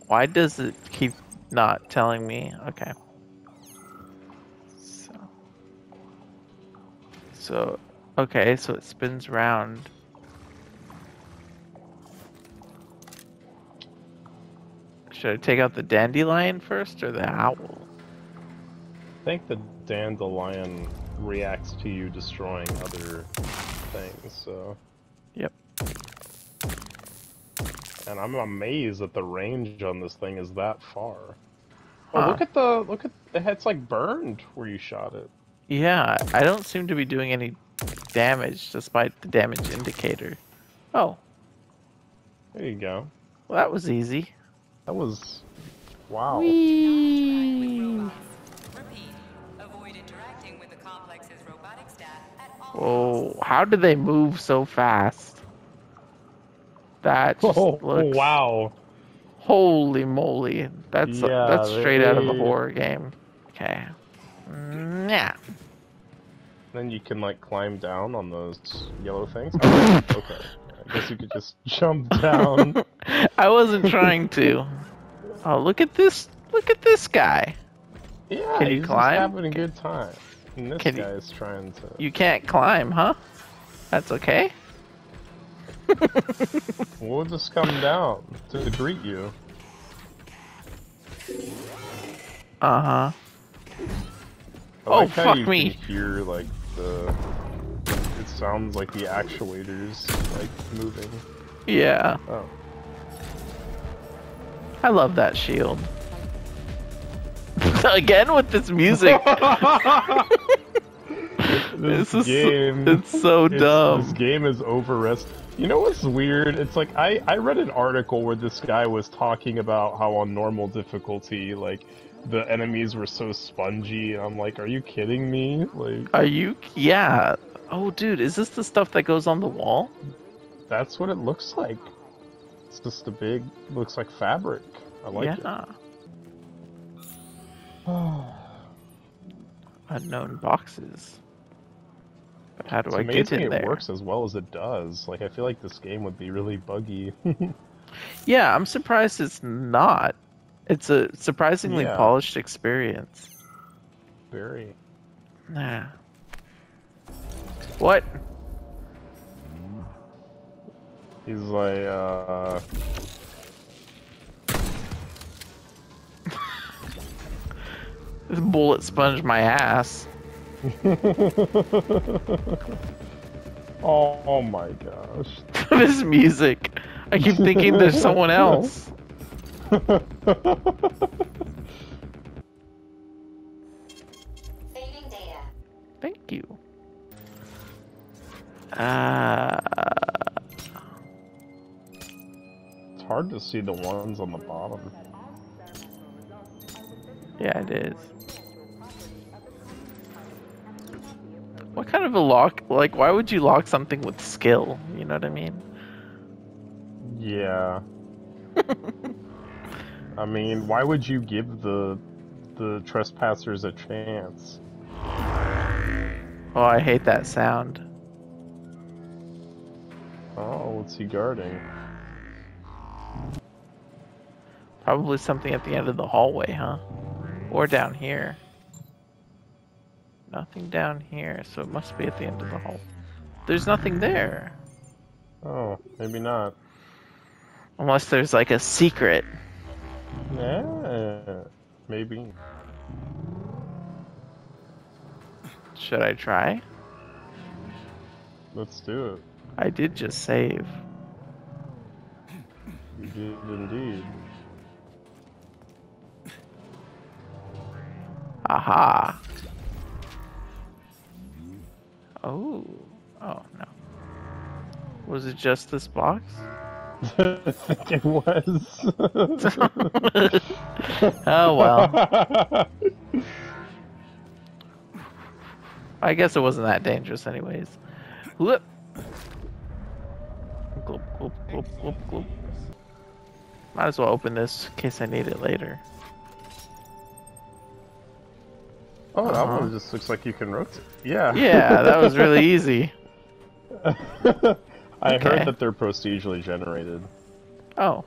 Why does it keep not telling me? Okay. So. So, okay, so it spins round. Should I take out the dandelion first or the owl? I think the dandelion reacts to you destroying other things, so. Yep. And I'm amazed that the range on this thing is that far. Oh, huh. Oh, look at the look at the head's like burned where you shot it. Yeah, I don't seem to be doing any damage despite the damage indicator. Oh, There you go. well, that was easy. That was wow. Whee! Whoa, how do they move so fast? That Oh, looks wow. holy moly. That's uh, Yeah, that's straight out of a they- horror game. Okay. Yeah. Then you can like climb down on those yellow things. Oh, okay. I guess you could just jump down. I wasn't trying to. Oh, look at this. Look at this guy. Yeah, Can you he's climb? having a good time. And this Can you- is trying to. You can't climb, huh? That's okay. We'll just come down to greet you. Uh-huh. I Oh, like fuck you me. Hear like the. It sounds like the actuators like moving. Yeah. Oh. I love that shield. Again with this music. This, This is so- game. it's so This game is overrest. You know what's weird? It's like I I read an article where this guy was talking about how on normal difficulty, like the enemies were so spongy, and I'm like, are you kidding me? Like Are you? Yeah. Oh, dude, is this the stuff that goes on the wall? that's what it looks like. It's just a big, looks like fabric. I like yeah. it. Unknown boxes. But how do It's I get in it there? works as well as it does. Like I feel like this game would be really buggy. Yeah, I'm surprised it's not. It's a surprisingly Yeah. polished experience. Very. Nah. What? He's like, uh. This bullet sponged my ass. oh, oh my gosh. this music. I keep thinking there's someone else. Saving data. Thank you. Uh, It's hard to see the ones on the bottom. yeah, it is. What kind of a lock? Like, why would you lock something with skill? You know what I mean? Yeah. I mean, why would you give the the trespassers a chance? Oh, I hate that sound. Oh, what's he guarding? Probably something at the end of the hallway, huh? Or down here. Nothing down here, so it must be at the end of the hall. There's nothing there. Oh, maybe not. Unless there's like a secret. Yeah, maybe. Should I try? Let's do it. I did just save. You did indeed. Aha. Oh. Oh, no. Was it just this box? I think it was. oh, well. I guess it wasn't that dangerous, anyways. Whoop. Gloop, gloop, gloop, gloop, gloop. Might as well open this in case I need it later. Oh, that Uh-huh. one just looks like you can rotate. Yeah. Yeah, that was really easy. I Okay. heard that they're procedurally generated. Oh,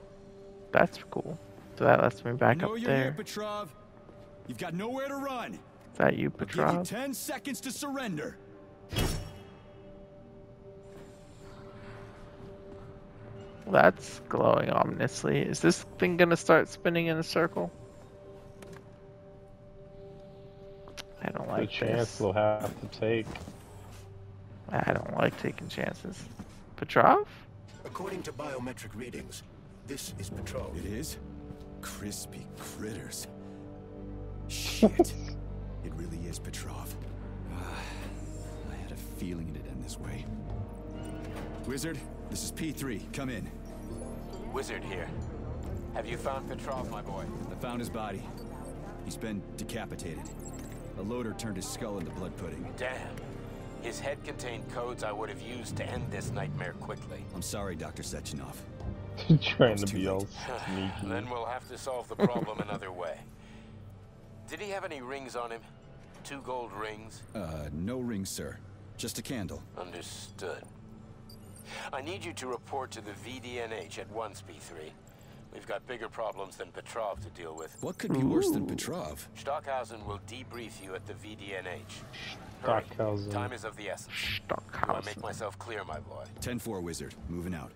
that's cool. So that lets me back know up you're there. here, Petrov. You've got nowhere to run. Is that you, I'll give you Petrov? ten seconds to surrender. That's glowing ominously. Is this thing gonna start spinning in a circle? I don't like The chance this. they'll have to take. I don't like taking chances. Petrov? According to biometric readings, this is Petrov. It is? Crispy critters. Shit. it really is Petrov. Ah, I had a feeling it'd end this way. Wizard, this is P3. Come in. Wizard here. Have you found Petrov, my boy? I found his body. He's been decapitated. A loader turned his skull into blood pudding. Damn. His head contained codes I would have used to end this nightmare quickly. I'm sorry, Dr. Sechenov. Trying to be all sneaky. then we'll have to solve the problem another way. Did he have any rings on him? Two gold rings? Uh, no rings, sir. Just a candle. Understood. I need you to report to the VDNH at once, P3. We've got bigger problems than Petrov to deal with. What could be worse than Petrov? Stockhausen will debrief you at the VDNH. Hurry. Stockhausen. Time is of the essence. Do I make myself clear, my boy? 10-4, Wizard. Moving out.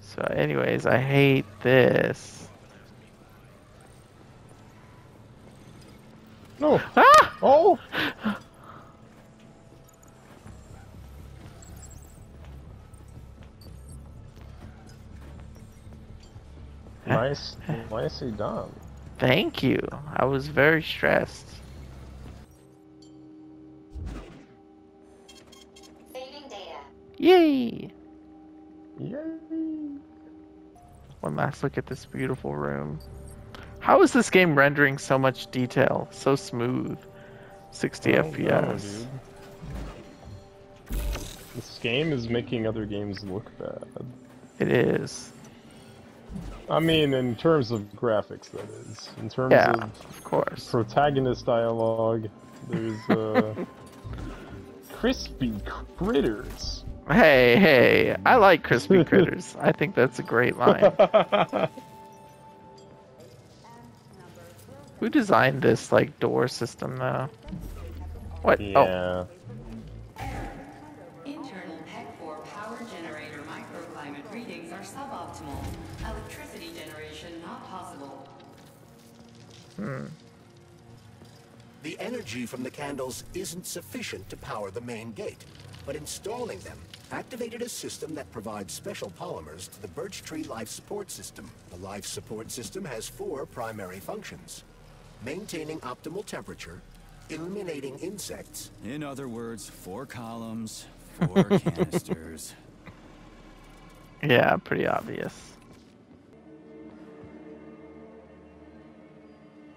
So, anyways, I hate this. No. Ah! Oh. Nice, nicely done. Thank you. I was very stressed. Saving data. Yay! Yay! One last look at this beautiful room. How is this game rendering so much detail? So smooth. 60 I FPS. dude. This game is making other games look bad. It is. I mean, in terms of graphics, that is. In terms Yeah, of of course. protagonist dialogue, there's uh, crispy critters. Hey, hey, I like crispy critters. I think that's a great line. Who designed this like door system though? What? Oh, Yeah. Internal hmm. The energy from the candles isn't sufficient to power the main gate, but installing them activated a system that provides special polymers to the Birch Tree Life Support System. The Life Support System has four primary functions. Maintaining optimal temperature, eliminating insects, In other words, four columns, four canisters. Yeah, pretty obvious.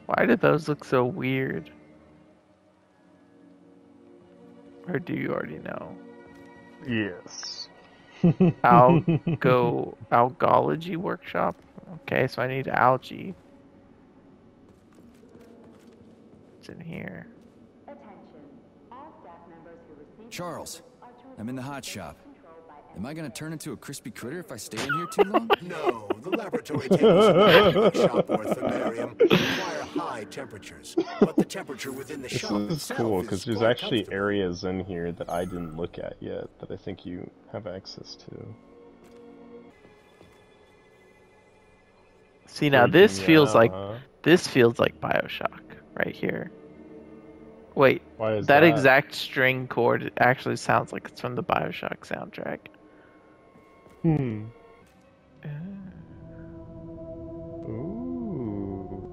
Why did those look so weird? Or do you already know? Yes. Algo algology workshop. Okay, so I need algae. It's in here. Charles, I'm in the hot shop. Am I gonna turn into a crispy critter if I stay in here too long? no, the laboratory tables in the shop or require high temperatures, but the temperature within the this shop is itself cool, because there's actually areas in here that I didn't look at yet that I think you have access to. See now, this yeah. feels like this feels like Bioshock right here. Wait, that, that exact string chord actually sounds like it's from the Bioshock soundtrack. Hmm. Ooh.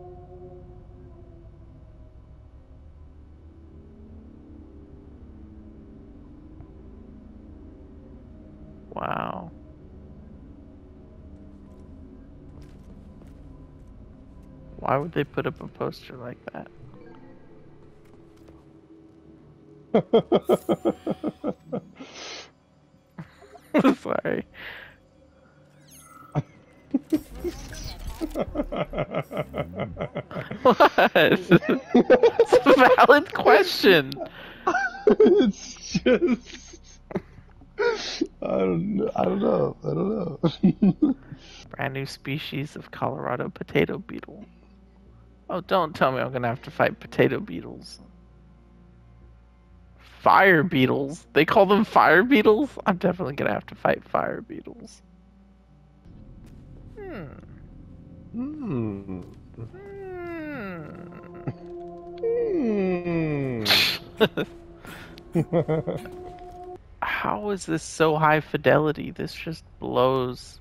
Wow. Why would they put up a poster like that? Sorry. What? it's a valid question. it's just. I don't. know- I don't know. I don't know. Brand new species of Colorado potato beetle. Oh, don't tell me I'm gonna have to fight potato beetles. Fire beetles? They call them fire beetles? I'm definitely gonna have to fight fire beetles. Hmm. Hmm. Hmm. How is this so high fidelity? This just blows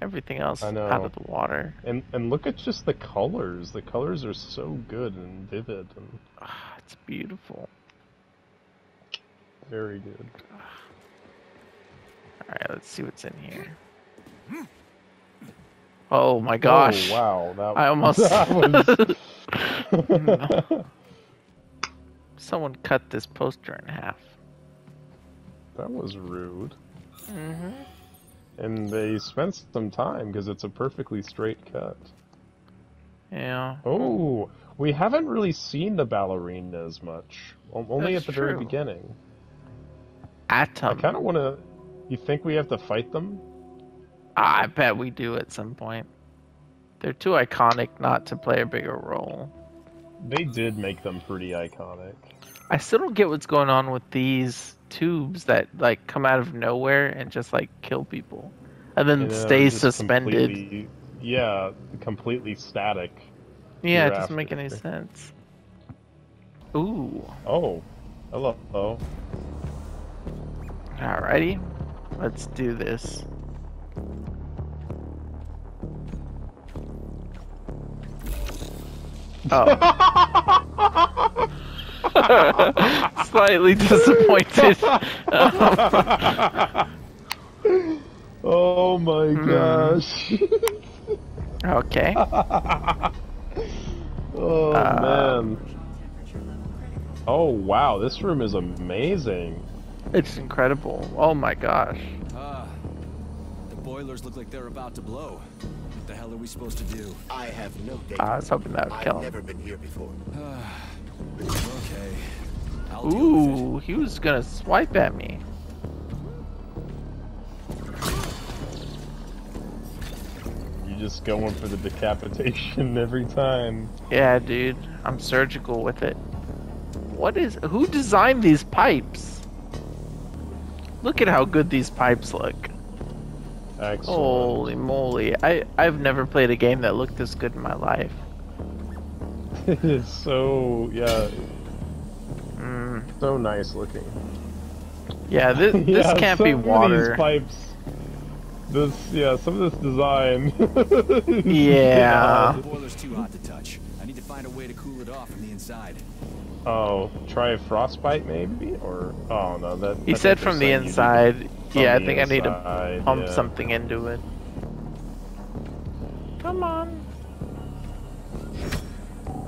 everything else out of the water. And and look at just the colors. The colors are so good and vivid and Ah, It's beautiful. very good. Alright, let's see what's in here. Oh my gosh. Oh, wow. That, I almost. that was. Someone cut this poster in half. that was rude. Mm-hmm. And they spent some time because it's a perfectly straight cut. Yeah. Oh, we haven't really seen the ballerinas as much. O- Only That's at the very true. beginning. I kind of want to. You think we have to fight them? I bet we do at some point. They're too iconic not to play a bigger role. They did make them pretty iconic. I still don't get what's going on with these tubes that like come out of nowhere and just like kill people, and then know, stay suspended. completely- Yeah, completely static. Yeah, it doesn't make any sense. Ooh. Oh, hello. Alrighty. Let's do this. Oh. Slightly disappointed. oh my Hmm. gosh. okay. oh Uh, man. Oh wow, this room is amazing. It's incredible. Oh my gosh. Ah, the boilers look like they're about to blow. What the hell are we supposed to do? I have no data. I was hoping that would I've kill him. never been here before. okay. I'll deal with it. Ooh, he was gonna swipe at me. You're just going for the decapitation every time. Yeah, dude. I'm surgical with it. What is. Who designed these pipes? Look at how good these pipes look. Excellent. Holy moly. I, I've never played a game that looked this good in my life. it is so yeah, Mm, so nice looking. yeah, this, this Yeah, can't some be of water. These pipes. This yeah, some of this design. is Yeah. The boiler's too hot to touch. I need to find a way to cool it off from the inside. Oh, try frostbite maybe, or oh no, that. He said from the saying you inside. Need- Yeah, I think the I need to pump yeah. something into it. Come on.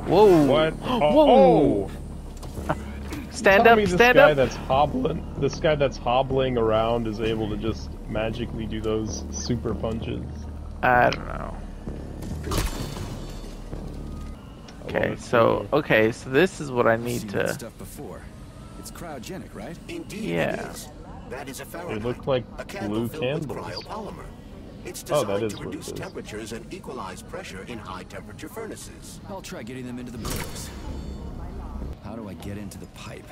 Whoa. What? Oh, Whoa. oh! Stand up, this stand guy up. that's hobbling, this guy that's hobbling around is able to just magically do those super punches. I don't know. Okay, so too. okay, so this is what I need to. stuff before. It's cryogenic, right? Indeed Yeah. it is. That is a They Fahrenheit. look like a candle blue filled with candles. cryopolymer. It's Oh, designed that is to reduce temperatures and equalize pressure in high temperature furnaces. I'll try getting them into the boilers. How do I get into the pipe?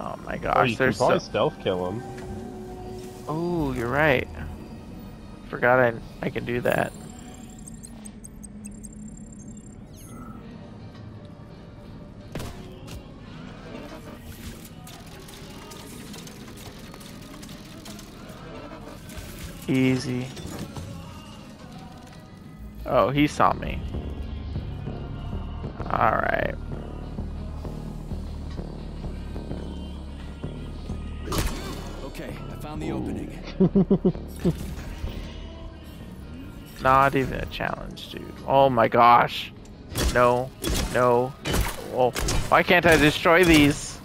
Oh my gosh, Oh, gosh, you can there's probably so. stealth kill him. Oh Oh, you're right. Forgot I I can do that. Easy. Oh, he saw me. Alright. Okay, I found the opening. Not even a challenge, dude. Oh my gosh. No. No. Oh, why can't I destroy these?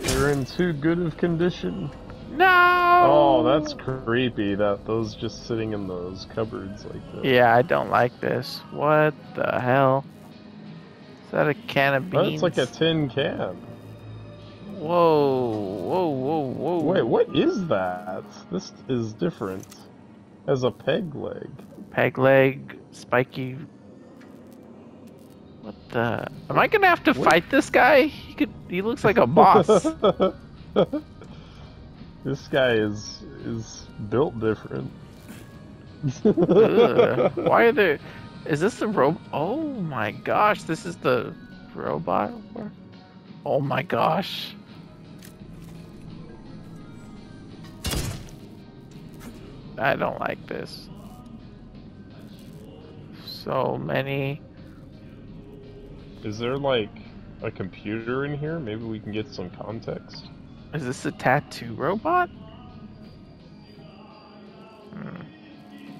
You're in too good of condition. No! Oh, that's creepy. That those just sitting in those cupboards like that. Yeah, I don't like this. What the hell? Is that a can of beans? That's like a tin can. Whoa, whoa, whoa, whoa. Wait, what is that? This is different. As a peg leg. Peg leg, spiky. What the? Am I gonna have to What? fight this guy? He could. He looks like a boss. this guy is is built different. Why are there? Is this the robot? Oh my gosh, this is the robot. Oh my gosh. I don't like this. So many. Is there like a computer in here? Maybe we can get some context. Is this a tattoo robot?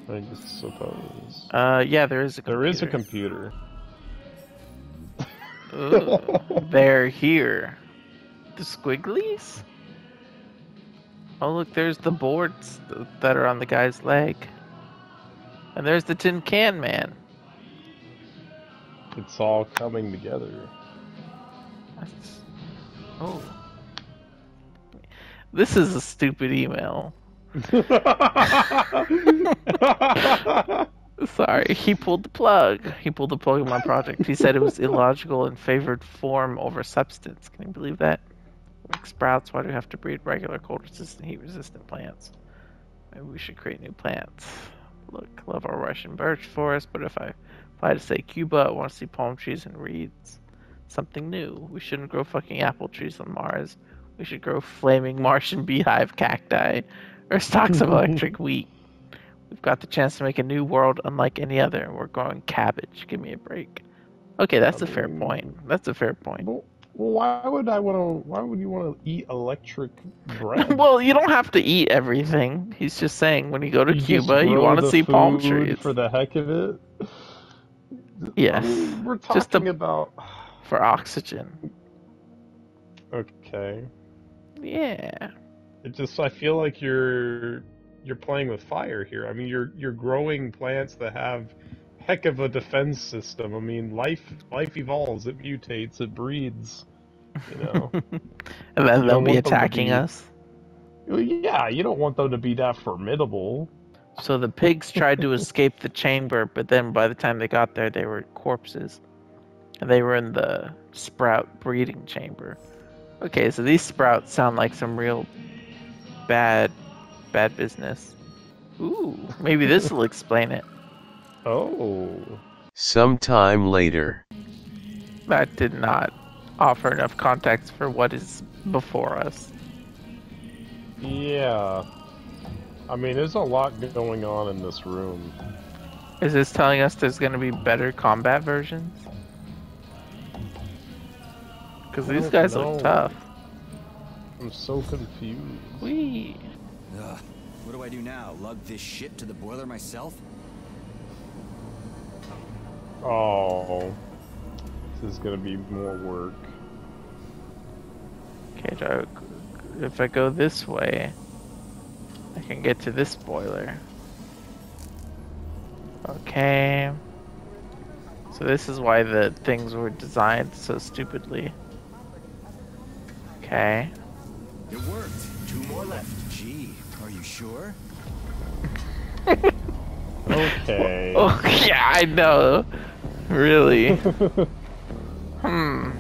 I just suppose. Uh, yeah, there is a There is a computer. computer. Ugh, they're here. The squigglies? Oh, look, there's the boards th- that are on the guy's leg. And there's the tin can man. It's all coming together. That's... Oh. This is a stupid email. Sorry, he pulled the plug. He pulled the plug on my project. He said it was illogical and favored form over substance. Can you believe that? Like sprouts, why do we have to breed regular cold resistant, heat resistant plants? Maybe we should create new plants. Look, love our Russian birch forest, but if I had to say Cuba, I want to see palm trees and reeds. Something new. We shouldn't grow fucking apple trees on Mars. We should grow flaming Martian beehive cacti or stalks of electric wheat. We've got the chance to make a new world unlike any other. We're growing cabbage. Give me a break. Okay, that's a fair point. That's a fair point. Well, why would I want to? Why would you want to eat electric bread? well, you don't have to eat everything. He's just saying when you go to You Cuba, you want to see palm trees. for the heck of it. Yes. We're Just talking about. For oxygen. Okay. Yeah. It just I feel like you're you're playing with fire here. I mean, you're you're growing plants that have heck of a defense system. I mean, life life evolves, it mutates, it breeds. You know. And then they'll be want them to attacking be- us. Well, yeah, you don't want them to be that formidable. So the pigs tried to escape the chamber, but then by the time they got there, they were corpses. And they were in the sprout breeding chamber. Okay, so these sprouts sound like some real bad, bad business. Ooh, maybe this will explain it. Oh. Sometime later. That did not offer enough context for what is before us. Yeah. I mean, there's a lot going on in this room. Is this telling us there's going to be better combat versions? Because these guys know. look tough. I'm so confused. Wee. Ugh, what do I do now? Lug this shit to the boiler myself? Oh. This is gonna be more work. Okay, if I go this way, I can get to this boiler. Okay. So this is why the things were designed so stupidly. Okay. It worked. Two more left. Gee, are you sure? Okay. Oh, yeah, I know. Really? hmm.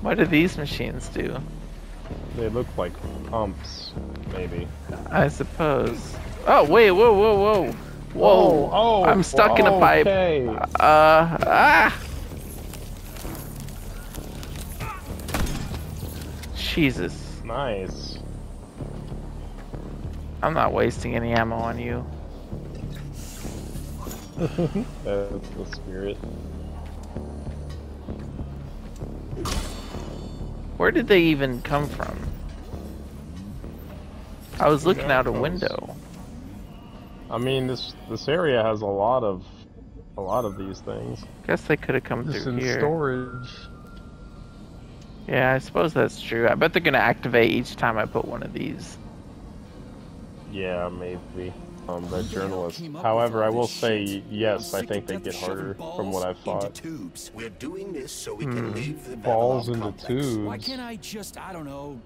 What do these machines do? They look like pumps, maybe. I suppose. Oh wait! Whoa! Whoa! Whoa! Whoa! oh, I'm stuck in a pipe. okay. Uh. Ah! Jesus! Nice. I'm not wasting any ammo on you. That's the spirit. Where did they even come from? I was looking out a window. I mean, this this area has a lot of a lot of these things. Guess they could have come Just through in here. storage. Yeah, I suppose that's true. I bet they're gonna activate each time I put one of these. Yeah, maybe. Um, red journalist. However, I will say yes. I think they get harder from what I've thought. We're doing this so we Hmm. can leave the Balls Babylon into tubes. Why can't I just, I don't know,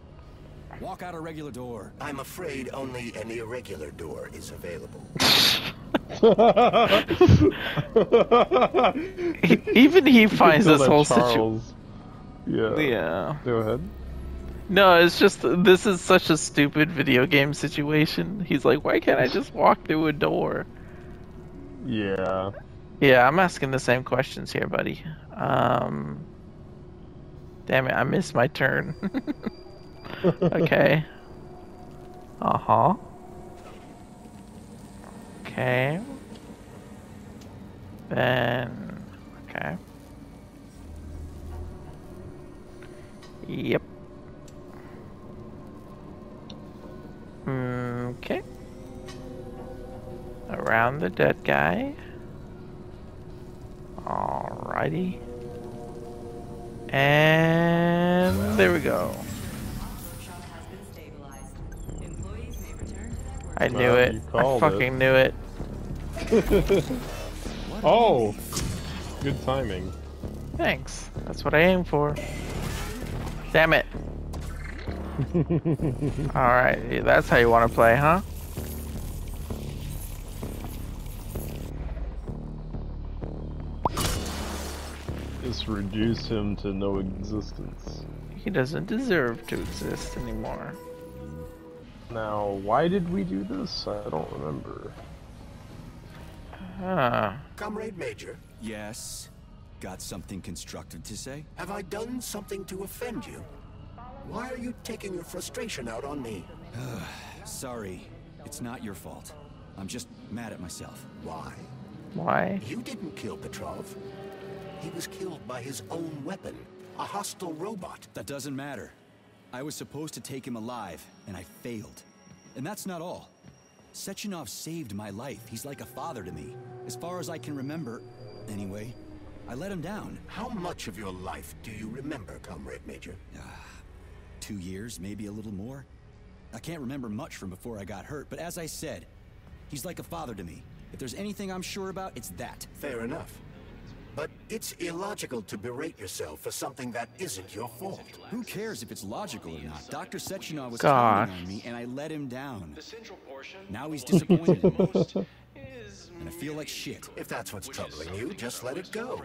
walk out a regular door? I'm afraid only an irregular door is available. Even he finds this that whole situation. Yeah. Yeah. Go ahead. No, it's just this is such a stupid video game situation. He's like, why can't I just walk through a door? Yeah. Yeah, I'm asking the same questions here, buddy. Um, damn it, I missed my turn. okay. Uh huh. Okay. Then. Okay. Yep. Okay. Around the dead guy. Alrighty. And there we go. I knew Well, it. I called it. fucking knew it. oh, good timing. Thanks. That's what I aim for. Damn it. Alright, that's how you want to play, huh? Just reduce him to no existence. He doesn't deserve to exist anymore. Now, why did we do this? I don't remember. Huh. Comrade Major, Yes. Got something constructive to say? have I done something to offend you? Why are you taking your frustration out on me? Sorry, it's not your fault. I'm just mad at myself. Why? Why? You didn't kill Petrov. He was killed by his own weapon, a hostile robot. That doesn't matter. I was supposed to take him alive, and I failed. And that's not all. Sechenov saved my life. He's like a father to me. As far as I can remember, anyway. I let him down. How much of your life do you remember, Comrade Major? Uh, two years, maybe a little more. I can't remember much from before I got hurt, but as I said, he's like a father to me. If there's anything I'm sure about, it's that. Fair enough. But it's illogical to berate yourself for something that isn't your fault. Who cares if it's logical or not? Dr. Sechenov was Gosh. counting on me, and I let him down. Now he's disappointed in me. And I feel like shit. If that's what's troubling you, just let it go.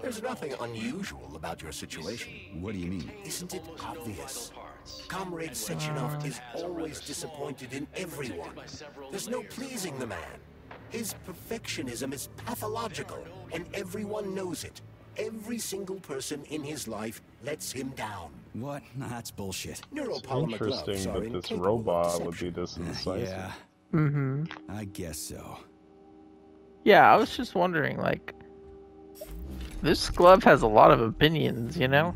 There's nothing unusual about your situation. What do you mean? Isn't it obvious? Comrade Sechenov is always disappointed in everyone. There's no pleasing the man. His perfectionism is pathological, and everyone knows it. Every single person in his life lets him down. What? Nah, that's bullshit. Neuropolymer gloves Interesting are that this robot would be this indecisive. Yeah, Mm-hmm. I guess so. Yeah, I was just wondering, like, this glove has a lot of opinions, you know?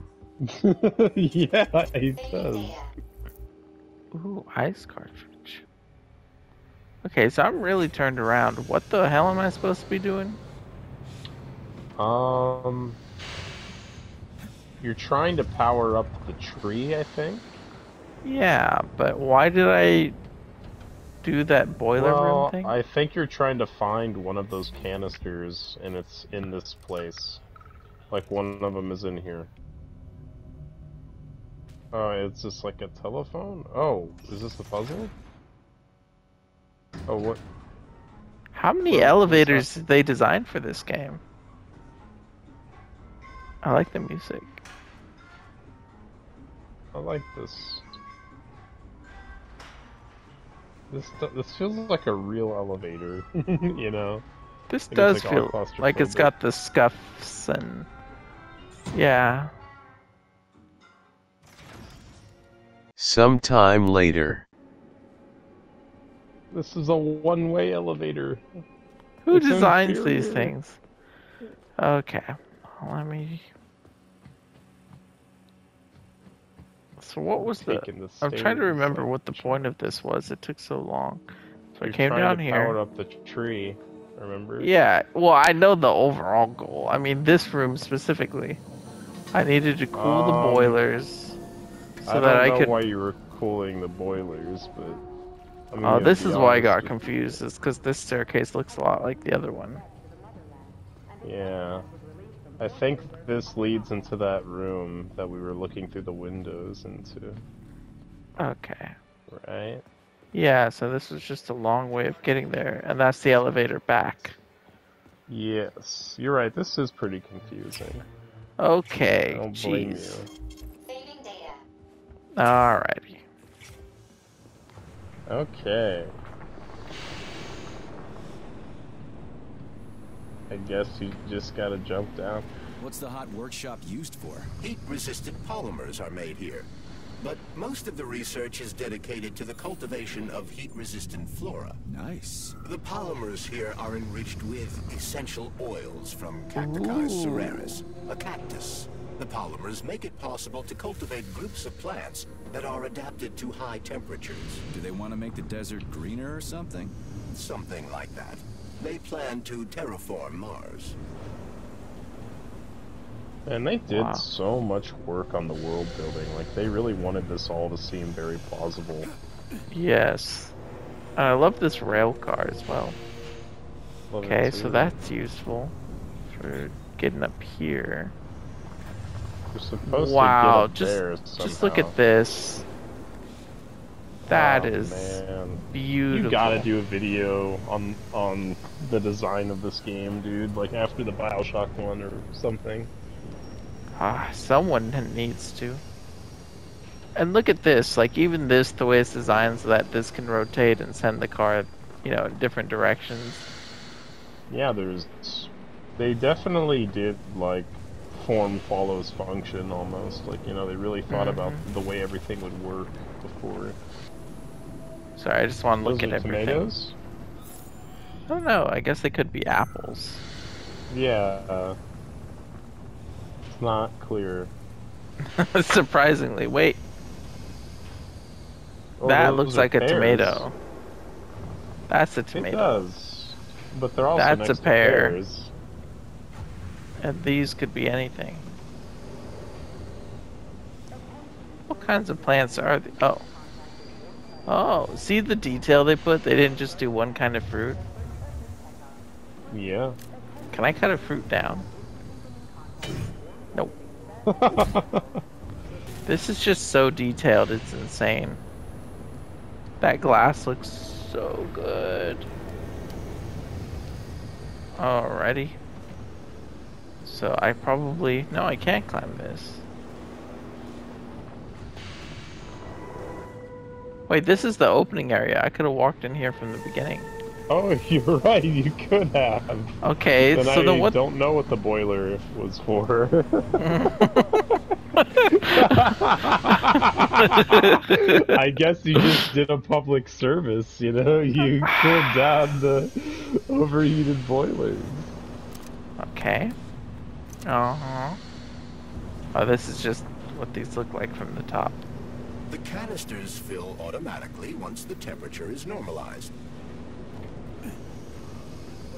yeah, he does. Ooh, ice cartridge. Okay, so I'm really turned around. What the hell am I supposed to be doing? Um, you're trying to power up the tree, I think. Yeah, but why did I do that boiler well, room thing? I think you're trying to find one of those canisters, and it's in this place. Like one of them is in here. Oh, it's just like a telephone. Oh, is this the puzzle? Oh, what? How many elevators did they design for this game? I like the music. I like this. This this feels like a real elevator, you know. This Maybe does like, feel like it's got the scuffs and yeah. Sometime later. This is a one-way elevator. Who It's designs these things? Okay, let me. So what was the? The I'm trying to remember what the point of this was. It took so long. So I You're came trying down to here. Power up the tree. Remember? Yeah, well, I know the overall goal. I mean, this room specifically. I needed to cool the Um, boilers so I don't that I know could. why you were cooling the boilers, but. I mean, Oh, this is why I got confused. Is because this staircase looks a lot like the other one. Yeah. I think this leads into that room that we were looking through the windows into, Okay. right? Yeah, so this was just a long way of getting there, and that's the elevator back. Yes, you're right. This is pretty confusing. Okay, I don't blame jeez. you. Alrighty. Okay. I guess you just gotta jump down. What's the hot workshop used for? Heat-resistant polymers are made here. But most of the research is dedicated to the cultivation of heat-resistant flora. Nice. The polymers here are enriched with essential oils from Cacticus cereris, a cactus. The polymers make it possible to cultivate groups of plants that are adapted to high temperatures. Do they want to make the desert greener or something? Something like that. They plan to terraform Mars. And they did Wow. so much work on the world building. Like they really wanted this all to seem very plausible. Yes. And I love this rail car as well. Love Okay, so that's useful for getting up here. We're supposed wow, to get up just there just look at this. That Oh, is man. beautiful. You gotta do a video on on the design of this game, dude. Like after the Bioshock one or something. Ah, someone needs to. And look at this, like even this, the way it's designed so that this can rotate and send the car, you know, in different directions. Yeah, there's. They definitely did like form follows function almost. Like you know, they really thought about Mhm. the way everything would work before. Sorry, I just want to look Those at everything. tomatoes. I don't know. I guess they could be apples. Yeah. Uh, it's not clear. Surprisingly, wait, Oh, that looks like a pears. tomato. That's a tomato. It does, but they're also That's next a pear. pears. And these could be anything. What kinds of plants are they? Oh. Oh, see the detail they put? They didn't just do one kind of fruit. Yeah. Can I cut a fruit down? Nope. This is just so detailed, it's insane. That glass looks so good. Alrighty. So I probably... No, I can't climb this. Wait, this is the opening area. I could have walked in here from the beginning. Oh, you're right. You could have. Okay, Then so I then what... don't know what the boiler was for. I guess you just did a public service, you know? You cooled down the overheated boilers. Okay. Uh-huh. Oh, this is just what these look like from the top. The canisters fill automatically once the temperature is normalized.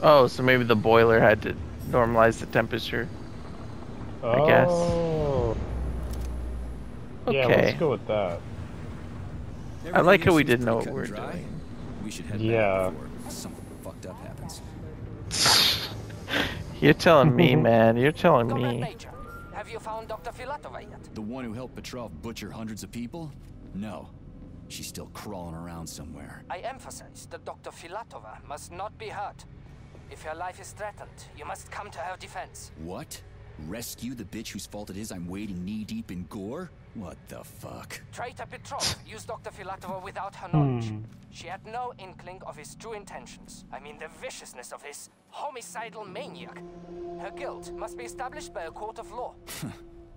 Oh, so maybe the boiler had to normalize the temperature. I guess. Oh. Yeah, let's go with that. I like how we didn't know what we were pretty cut and dry. doing. We should head Yeah. back something fucked up happens. You're telling me, man. You're telling Comrade me. Major, have you found Dr. Filatova yet? The one who helped Petrov butcher hundreds of people? No. She's still crawling around somewhere. I emphasize that Dr. Filatova must not be hurt. If her life is threatened, you must come to her defense. What? Rescue the bitch whose fault it is I'm wading knee deep in gore? What the fuck? Traitor Petrov used Dr. Filatova without her knowledge. Hmm. She had no inkling of his true intentions. I mean, the viciousness of this homicidal maniac. Her guilt must be established by a court of law.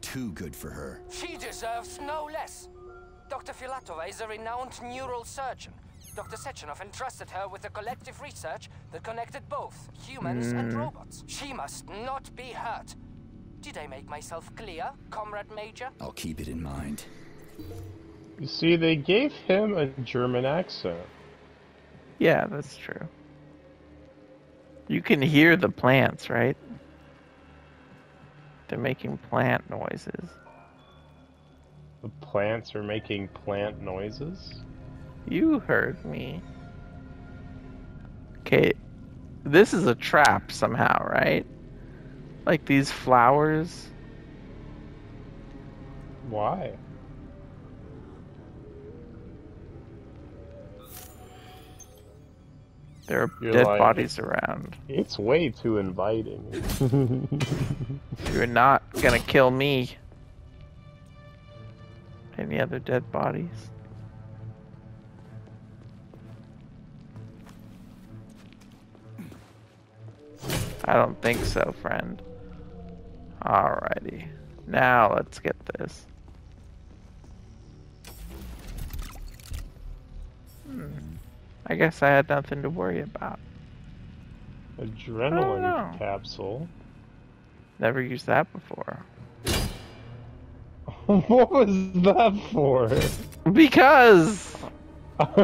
Too good for her. She deserves no less. Dr. Filatova is a renowned neural surgeon. Dr. Sechenov entrusted her with the collective research that connected both humans and Hmm. robots. She must not be hurt. Did I make myself clear, Comrade Major? I'll keep it in mind. You see, they gave him a German accent. Yeah, that's true. You can hear the plants, right? They're making plant noises. The plants are making plant noises. You heard me. Okay, this is a trap somehow, right? Like these flowers. Why? There are You're dead bodies around. It's way too inviting. You're not gonna kill me. Any other dead bodies? I don't think so, friend. Alrighty. Now let's get this. Hmm. I guess I had nothing to worry about. Adrenaline capsule. Never used that before. what was that for? Because I'm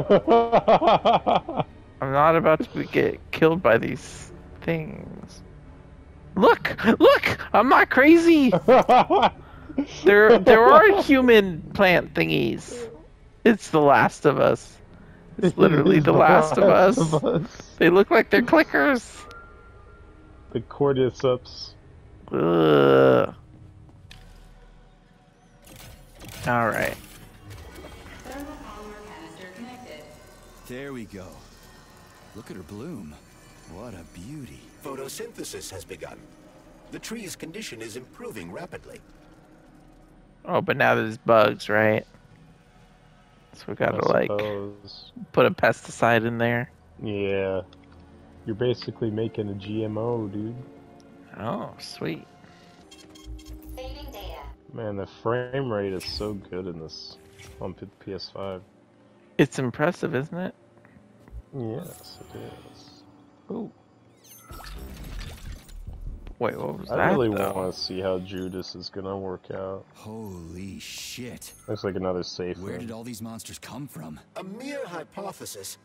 not about to get killed by these things. Look, look! I'm not crazy. there, there are human plant thingies. It's The Last of Us. It's literally The Last of Us. Of Us. They look like they're clickers. The cordyceps. Ugh. All right. There we go. Look at her bloom. What a beauty. Photosynthesis has begun. The tree's condition is improving rapidly. Oh, but now there's bugs, right? So we gotta like put a pesticide in there. Yeah. You're basically making a GMO, dude. Oh, sweet. Man, the frame rate is so good in this on PS5. It's impressive, isn't it? Yes, it is. Ooh. Wait, what was I that? I really want to see how Judas is gonna work out. Holy shit. Looks like another safe Where room. did all these monsters come from? A mere hypothesis,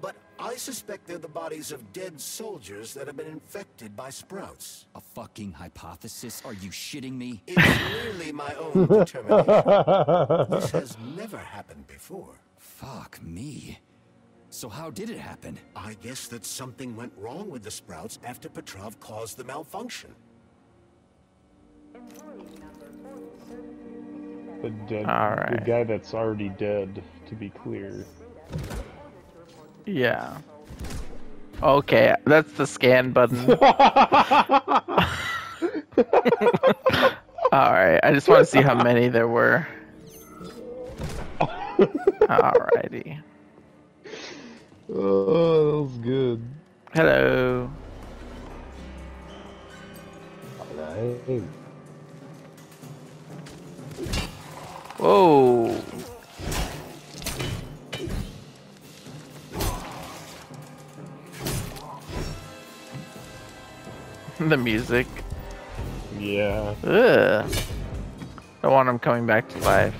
but I suspect they're the bodies of dead soldiers that have been infected by sprouts. A fucking hypothesis? Are you shitting me? It's merely my own determination. this has never happened before. Fuck me. So how did it happen? I guess that something went wrong with the sprouts after Petrov caused the malfunction. The dead, the guy that's already dead, to be clear. Yeah. Okay, that's the scan button. Alright, I just want to see how many there were. Alrighty. Oh, that was good. Hello. Alright. Whoa. the music. Yeah. Ugh. I want him coming back to life.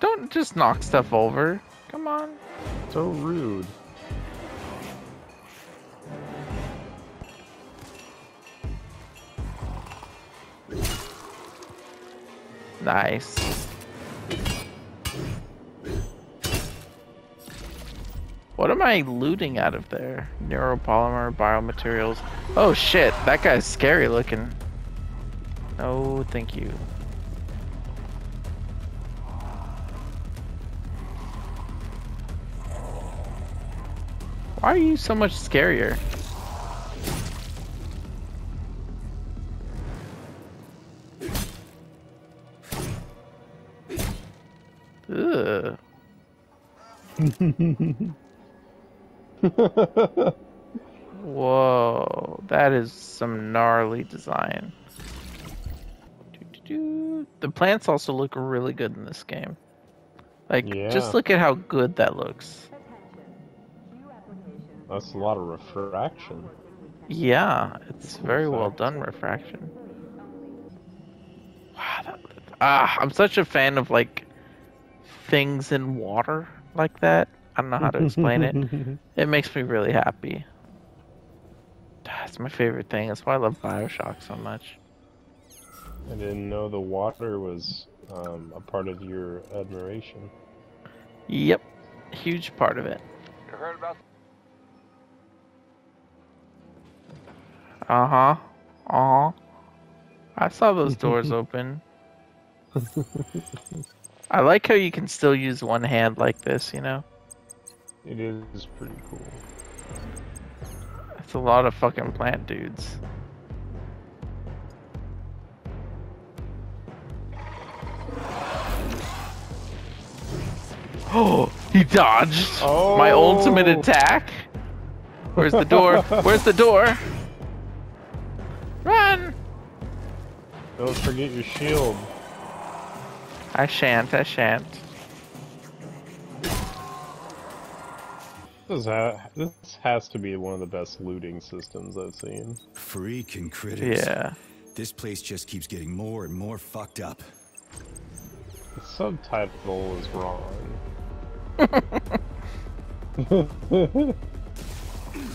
Don't just knock stuff over. Come on. So rude. Nice. What am I looting out of there? Neuropolymer, biomaterials. Oh shit, that guy's scary looking. No, thank you. Why are you so much scarier? Ugh. Whoa, that is some gnarly design. The plants also look really good in this game. Like, yeah. just look at how good that looks. That's a lot of refraction. Yeah, it's very well done refraction. Wow, that, ah, I'm such a fan of like things in water like that. I don't know how to explain it. It makes me really happy. That's my favorite thing. That's why I love Bioshock so much. I didn't know the water was um, a part of your admiration. Yep, huge part of it. You heard about Uh huh. Uh huh. I saw those doors open. I like how you can still use one hand like this, you know? It is pretty cool. It's a lot of fucking plant dudes. Oh, he dodged my ultimate Oh. attack. Where's the door? Where's the door? Run! Don't forget your shield. I shan't, I shan't. This, ha- this has to be one of the best looting systems I've seen. Freaking critters. Yeah. This place just keeps getting more and more fucked up. The subtitle is wrong.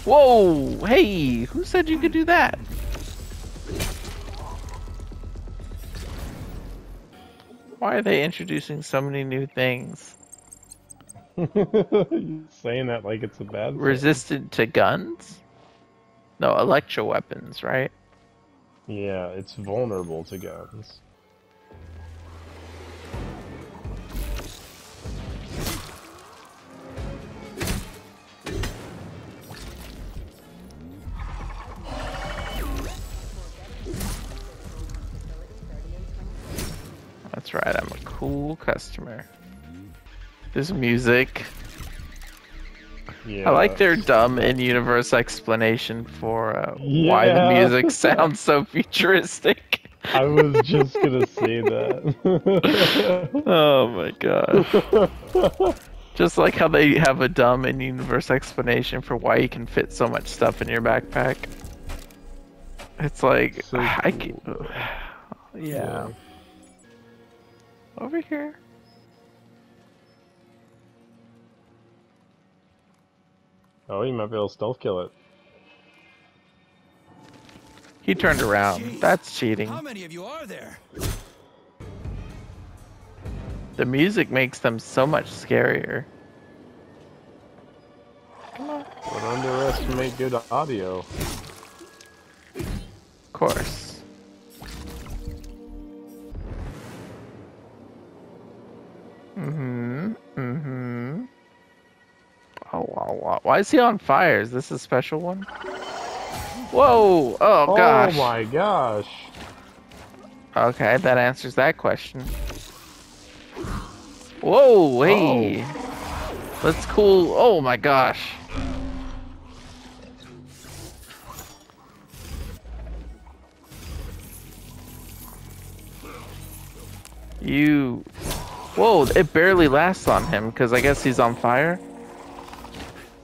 Whoa! Hey, who said you could do that? Why are they introducing so many new things? Saying that like it's a bad thing. Resistant to guns? No, electro weapons, right? Yeah, it's vulnerable to guns. That's right, I'm a cool customer. This music. Yeah. I like their dumb in-universe explanation for uh, why the music sounds so futuristic. I was just gonna say that. oh my god. Just like how they have a dumb in-universe explanation for why you can fit so much stuff in your backpack. It's like So I can, yeah. Yeah. Over here. oh, you might be able to stealth kill it. He turned around. That's cheating. How many of you are there? The music makes them so much scarier. Don't underestimate good audio. Of course. Mm-hmm. Mm-hmm. Oh, wow, wow. Why is he on fire? Is this a special one? Whoa! Oh, gosh. Oh my gosh. Okay, that answers that question. Whoa, hey! That's cool. Oh my gosh. You. Whoa, it barely lasts on him because I guess he's on fire.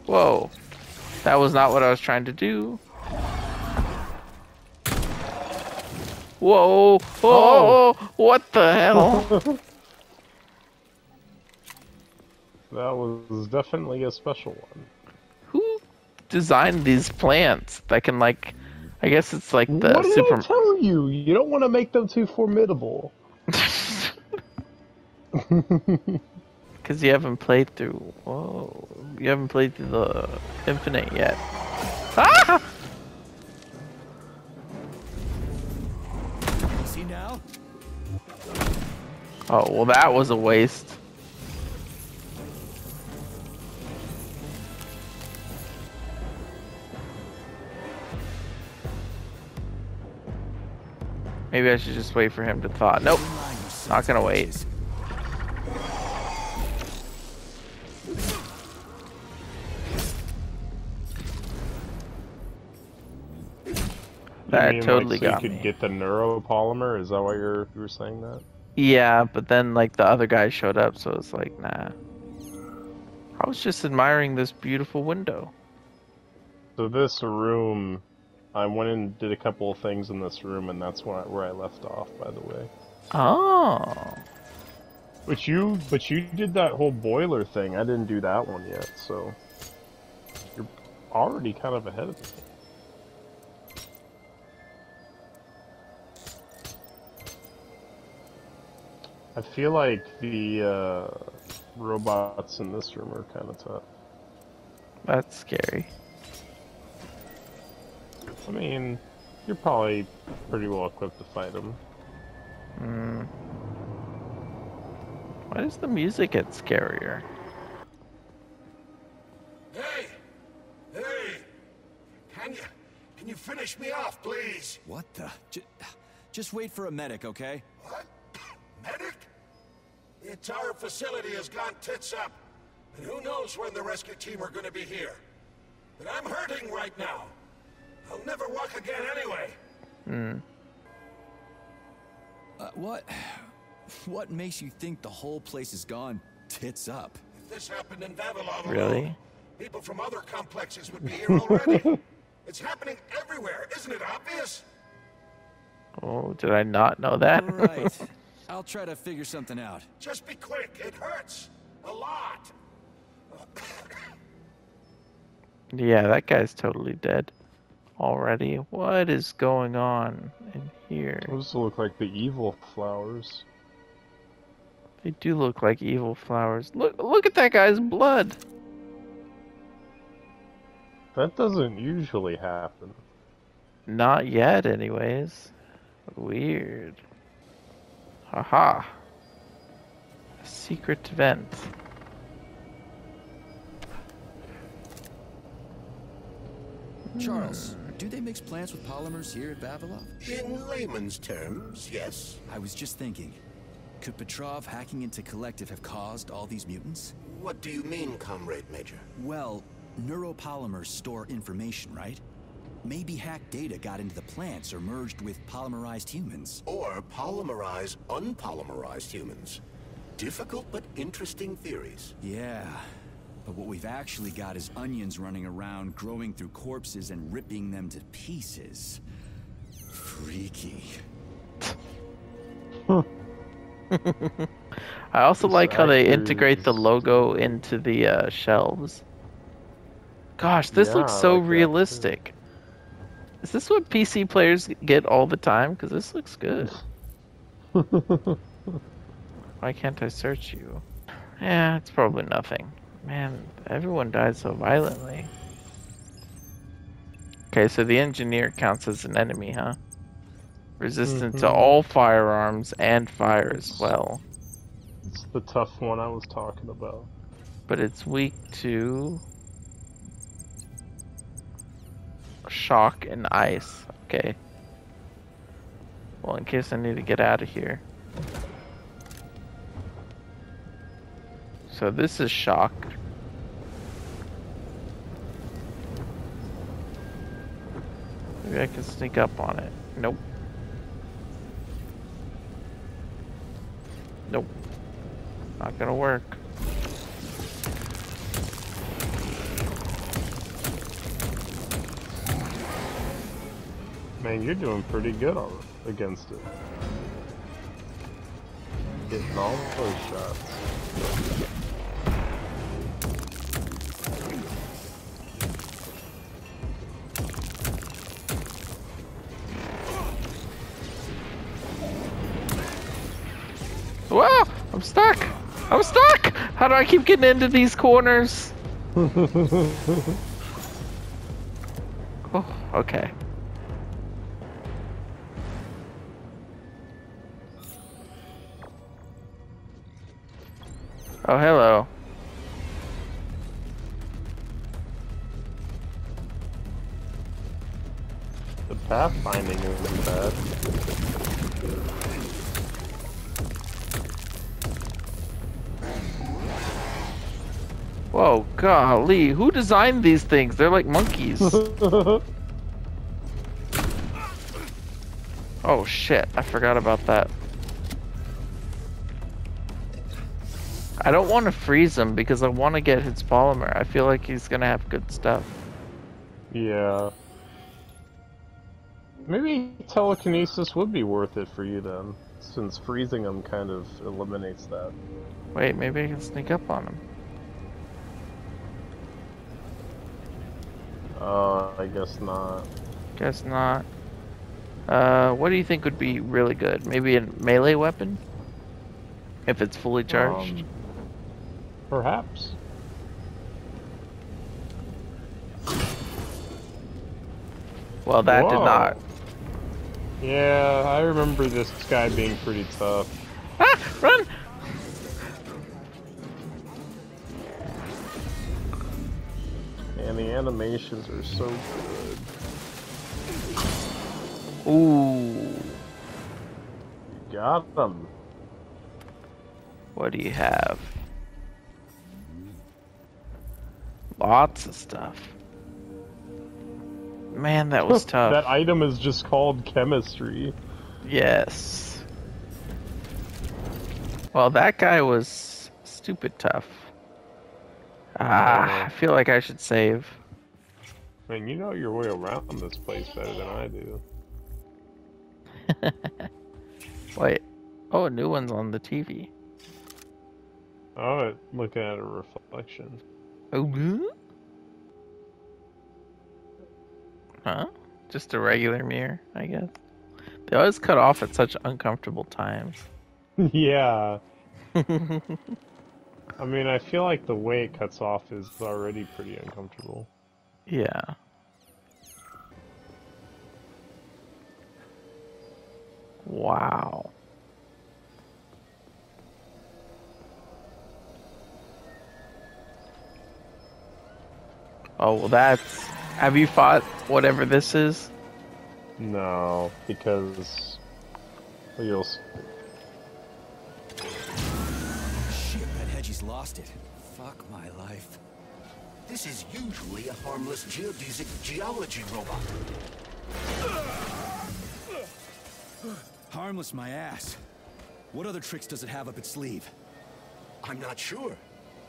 Whoa. That was not what I was trying to do. Whoa! Whoa! Oh. What the hell? That was definitely a special one. Who designed these plants that can like? I guess it's like the what did super. I tell you? You don't want to make them too formidable. Because you haven't played through. Whoa! You haven't played through the Infinite yet. Ah! See now? Oh well, that was a waste. Maybe I should just wait for him to thaw. Nope. Not gonna wait. That mean, totally like, so got you could me. get the neuropolymer? Is that why you're you were saying that? Yeah, but then like the other guy showed up, so it's like, nah. I was just admiring this beautiful window. So this room, I went and did a couple of things in this room, and that's where I, where I left off. By the way. Oh. But you, but you did that whole boiler thing. I didn't do that one yet, so you're already kind of ahead of me. I feel like the uh, robots in this room are kind of tough. That's scary. I mean, you're probably pretty well equipped to fight them. Hmm. Why does the music get scarier? Hey! Hey! Can you... Can you finish me off, please? What the? J- just wait for a medic, okay? What? Medic? The entire facility has gone tits up. And who knows when the rescue team are gonna be here. But I'm hurting right now. I'll never walk again anyway. Hmm. Uh, what? What makes you think the whole place is gone tits up? If this happened in Vavilov Really? alone, people from other complexes would be here already. it's happening everywhere, isn't it obvious? Oh, did I not know that? Right. I'll try to figure something out. Just be quick, it hurts. A lot. yeah, that guy's totally dead already. What is going on in here? Those look like the evil flowers. They do look like evil flowers. Look, look at that guy's blood. That doesn't usually happen. Not yet, anyways. Weird. Haha. A secret vent. Charles, do they mix plants with polymers here at Vavilov? In layman's terms, yes. I was just thinking, could Petrov hacking into Collective have caused all these mutants? What do you mean, Comrade Major? Well, neuropolymers store information, right? Maybe hacked data got into the plants or merged with polymerized humans. Or polymerized, unpolymerized humans. Difficult but interesting theories. Yeah, but what we've actually got is onions running around, growing through corpses and ripping them to pieces. Freaky. I also These like how they integrate the logo into the uh, shelves. Gosh, this Yeah, looks so like that, realistic. Is this what PC players get all the time? Because this looks good. Why can't I search you? Yeah, it's probably nothing. Man, everyone died so violently. Okay, so the engineer counts as an enemy, huh? Resistant to Mhm. all firearms and fire as well. It's the tough one I was talking about. But it's weak to shock and ice. Okay. Well, in case I need to get out of here. So this is shock. Maybe I can sneak up on it. Nope. Nope. Not gonna work. Man, you're doing pretty good on against it. Getting all those shots. Wow! I'm stuck! I'm stuck! How do I keep getting into these corners? Oh, okay. Oh, hello. The pathfinding isn't bad. Whoa, golly, who designed these things? They're like monkeys. Oh shit, I forgot about that. I don't want to freeze him because I want to get his polymer. I feel like he's gonna have good stuff. Yeah. Maybe telekinesis would be worth it for you then, since freezing him kind of eliminates that. Wait, maybe I can sneak up on him. Uh, I guess not. Guess not. Uh, what do you think would be really good? Maybe a melee weapon? If it's fully charged? Um, perhaps. Well, that did not. Yeah, I remember this guy being pretty tough. Ah! Run! And the animations are so good. Ooh. You got them. What do you have? Lots of stuff. Man, that was tough. that item is just called chemistry. Yes. Well, that guy was stupid tough. Ah, I feel like I should save. Man, you know your way around this place better than I do. Wait. Oh, a new one's on the TV. Oh, looking at a reflection. Oh, huh? Huh? Just a regular mirror, I guess. They always cut off at such uncomfortable times. yeah. I mean, I feel like the way it cuts off is already pretty uncomfortable. Yeah. Wow. Oh, well, that's. Have you fought whatever this is? No, because well, you'll. s- Shit, that Hedgie's lost it. Fuck my life. This is usually a harmless geodesic geology robot. Harmless my ass. What other tricks does it have up its sleeve? I'm not sure.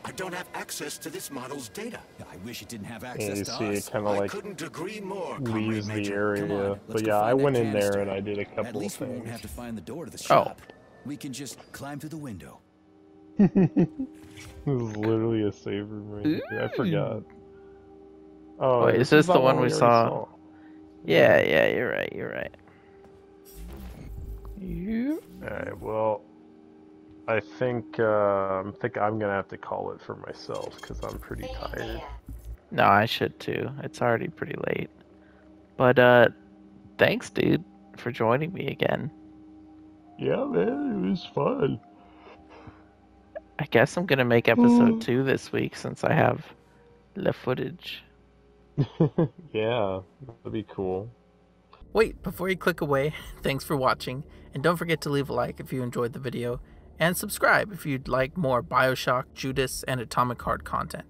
I don't have access to this model's data. I wish it didn't have Yeah, access you to see, it us. kind of I like couldn't agree more, leaves the Major. Come on, area. But yeah, I went in there and I did a At couple of least we won't things. have to find the door to the Oh. We can just climb through the window. This is literally a save room right here. I hmm. forgot. Oh, Wait, is this the one we already saw? Yeah, yeah, you're right, you're right. You. Alright, well, I think uh, I think I'm gonna have to call it for myself because I'm pretty tired. No, I should too. It's already pretty late. But, uh, thanks, dude, for joining me again. Yeah, man, it was fun. I guess I'm gonna make episode two this week since I have the footage. yeah, that'd be cool. Wait, before you click away, thanks for watching, and don't forget to leave a like if you enjoyed the video, and subscribe if you'd like more Bioshock, Judas, and Atomic Heart content.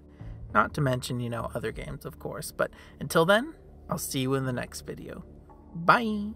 Not to mention, you know, other games, of course, but until then, I'll see you in the next video. Bye!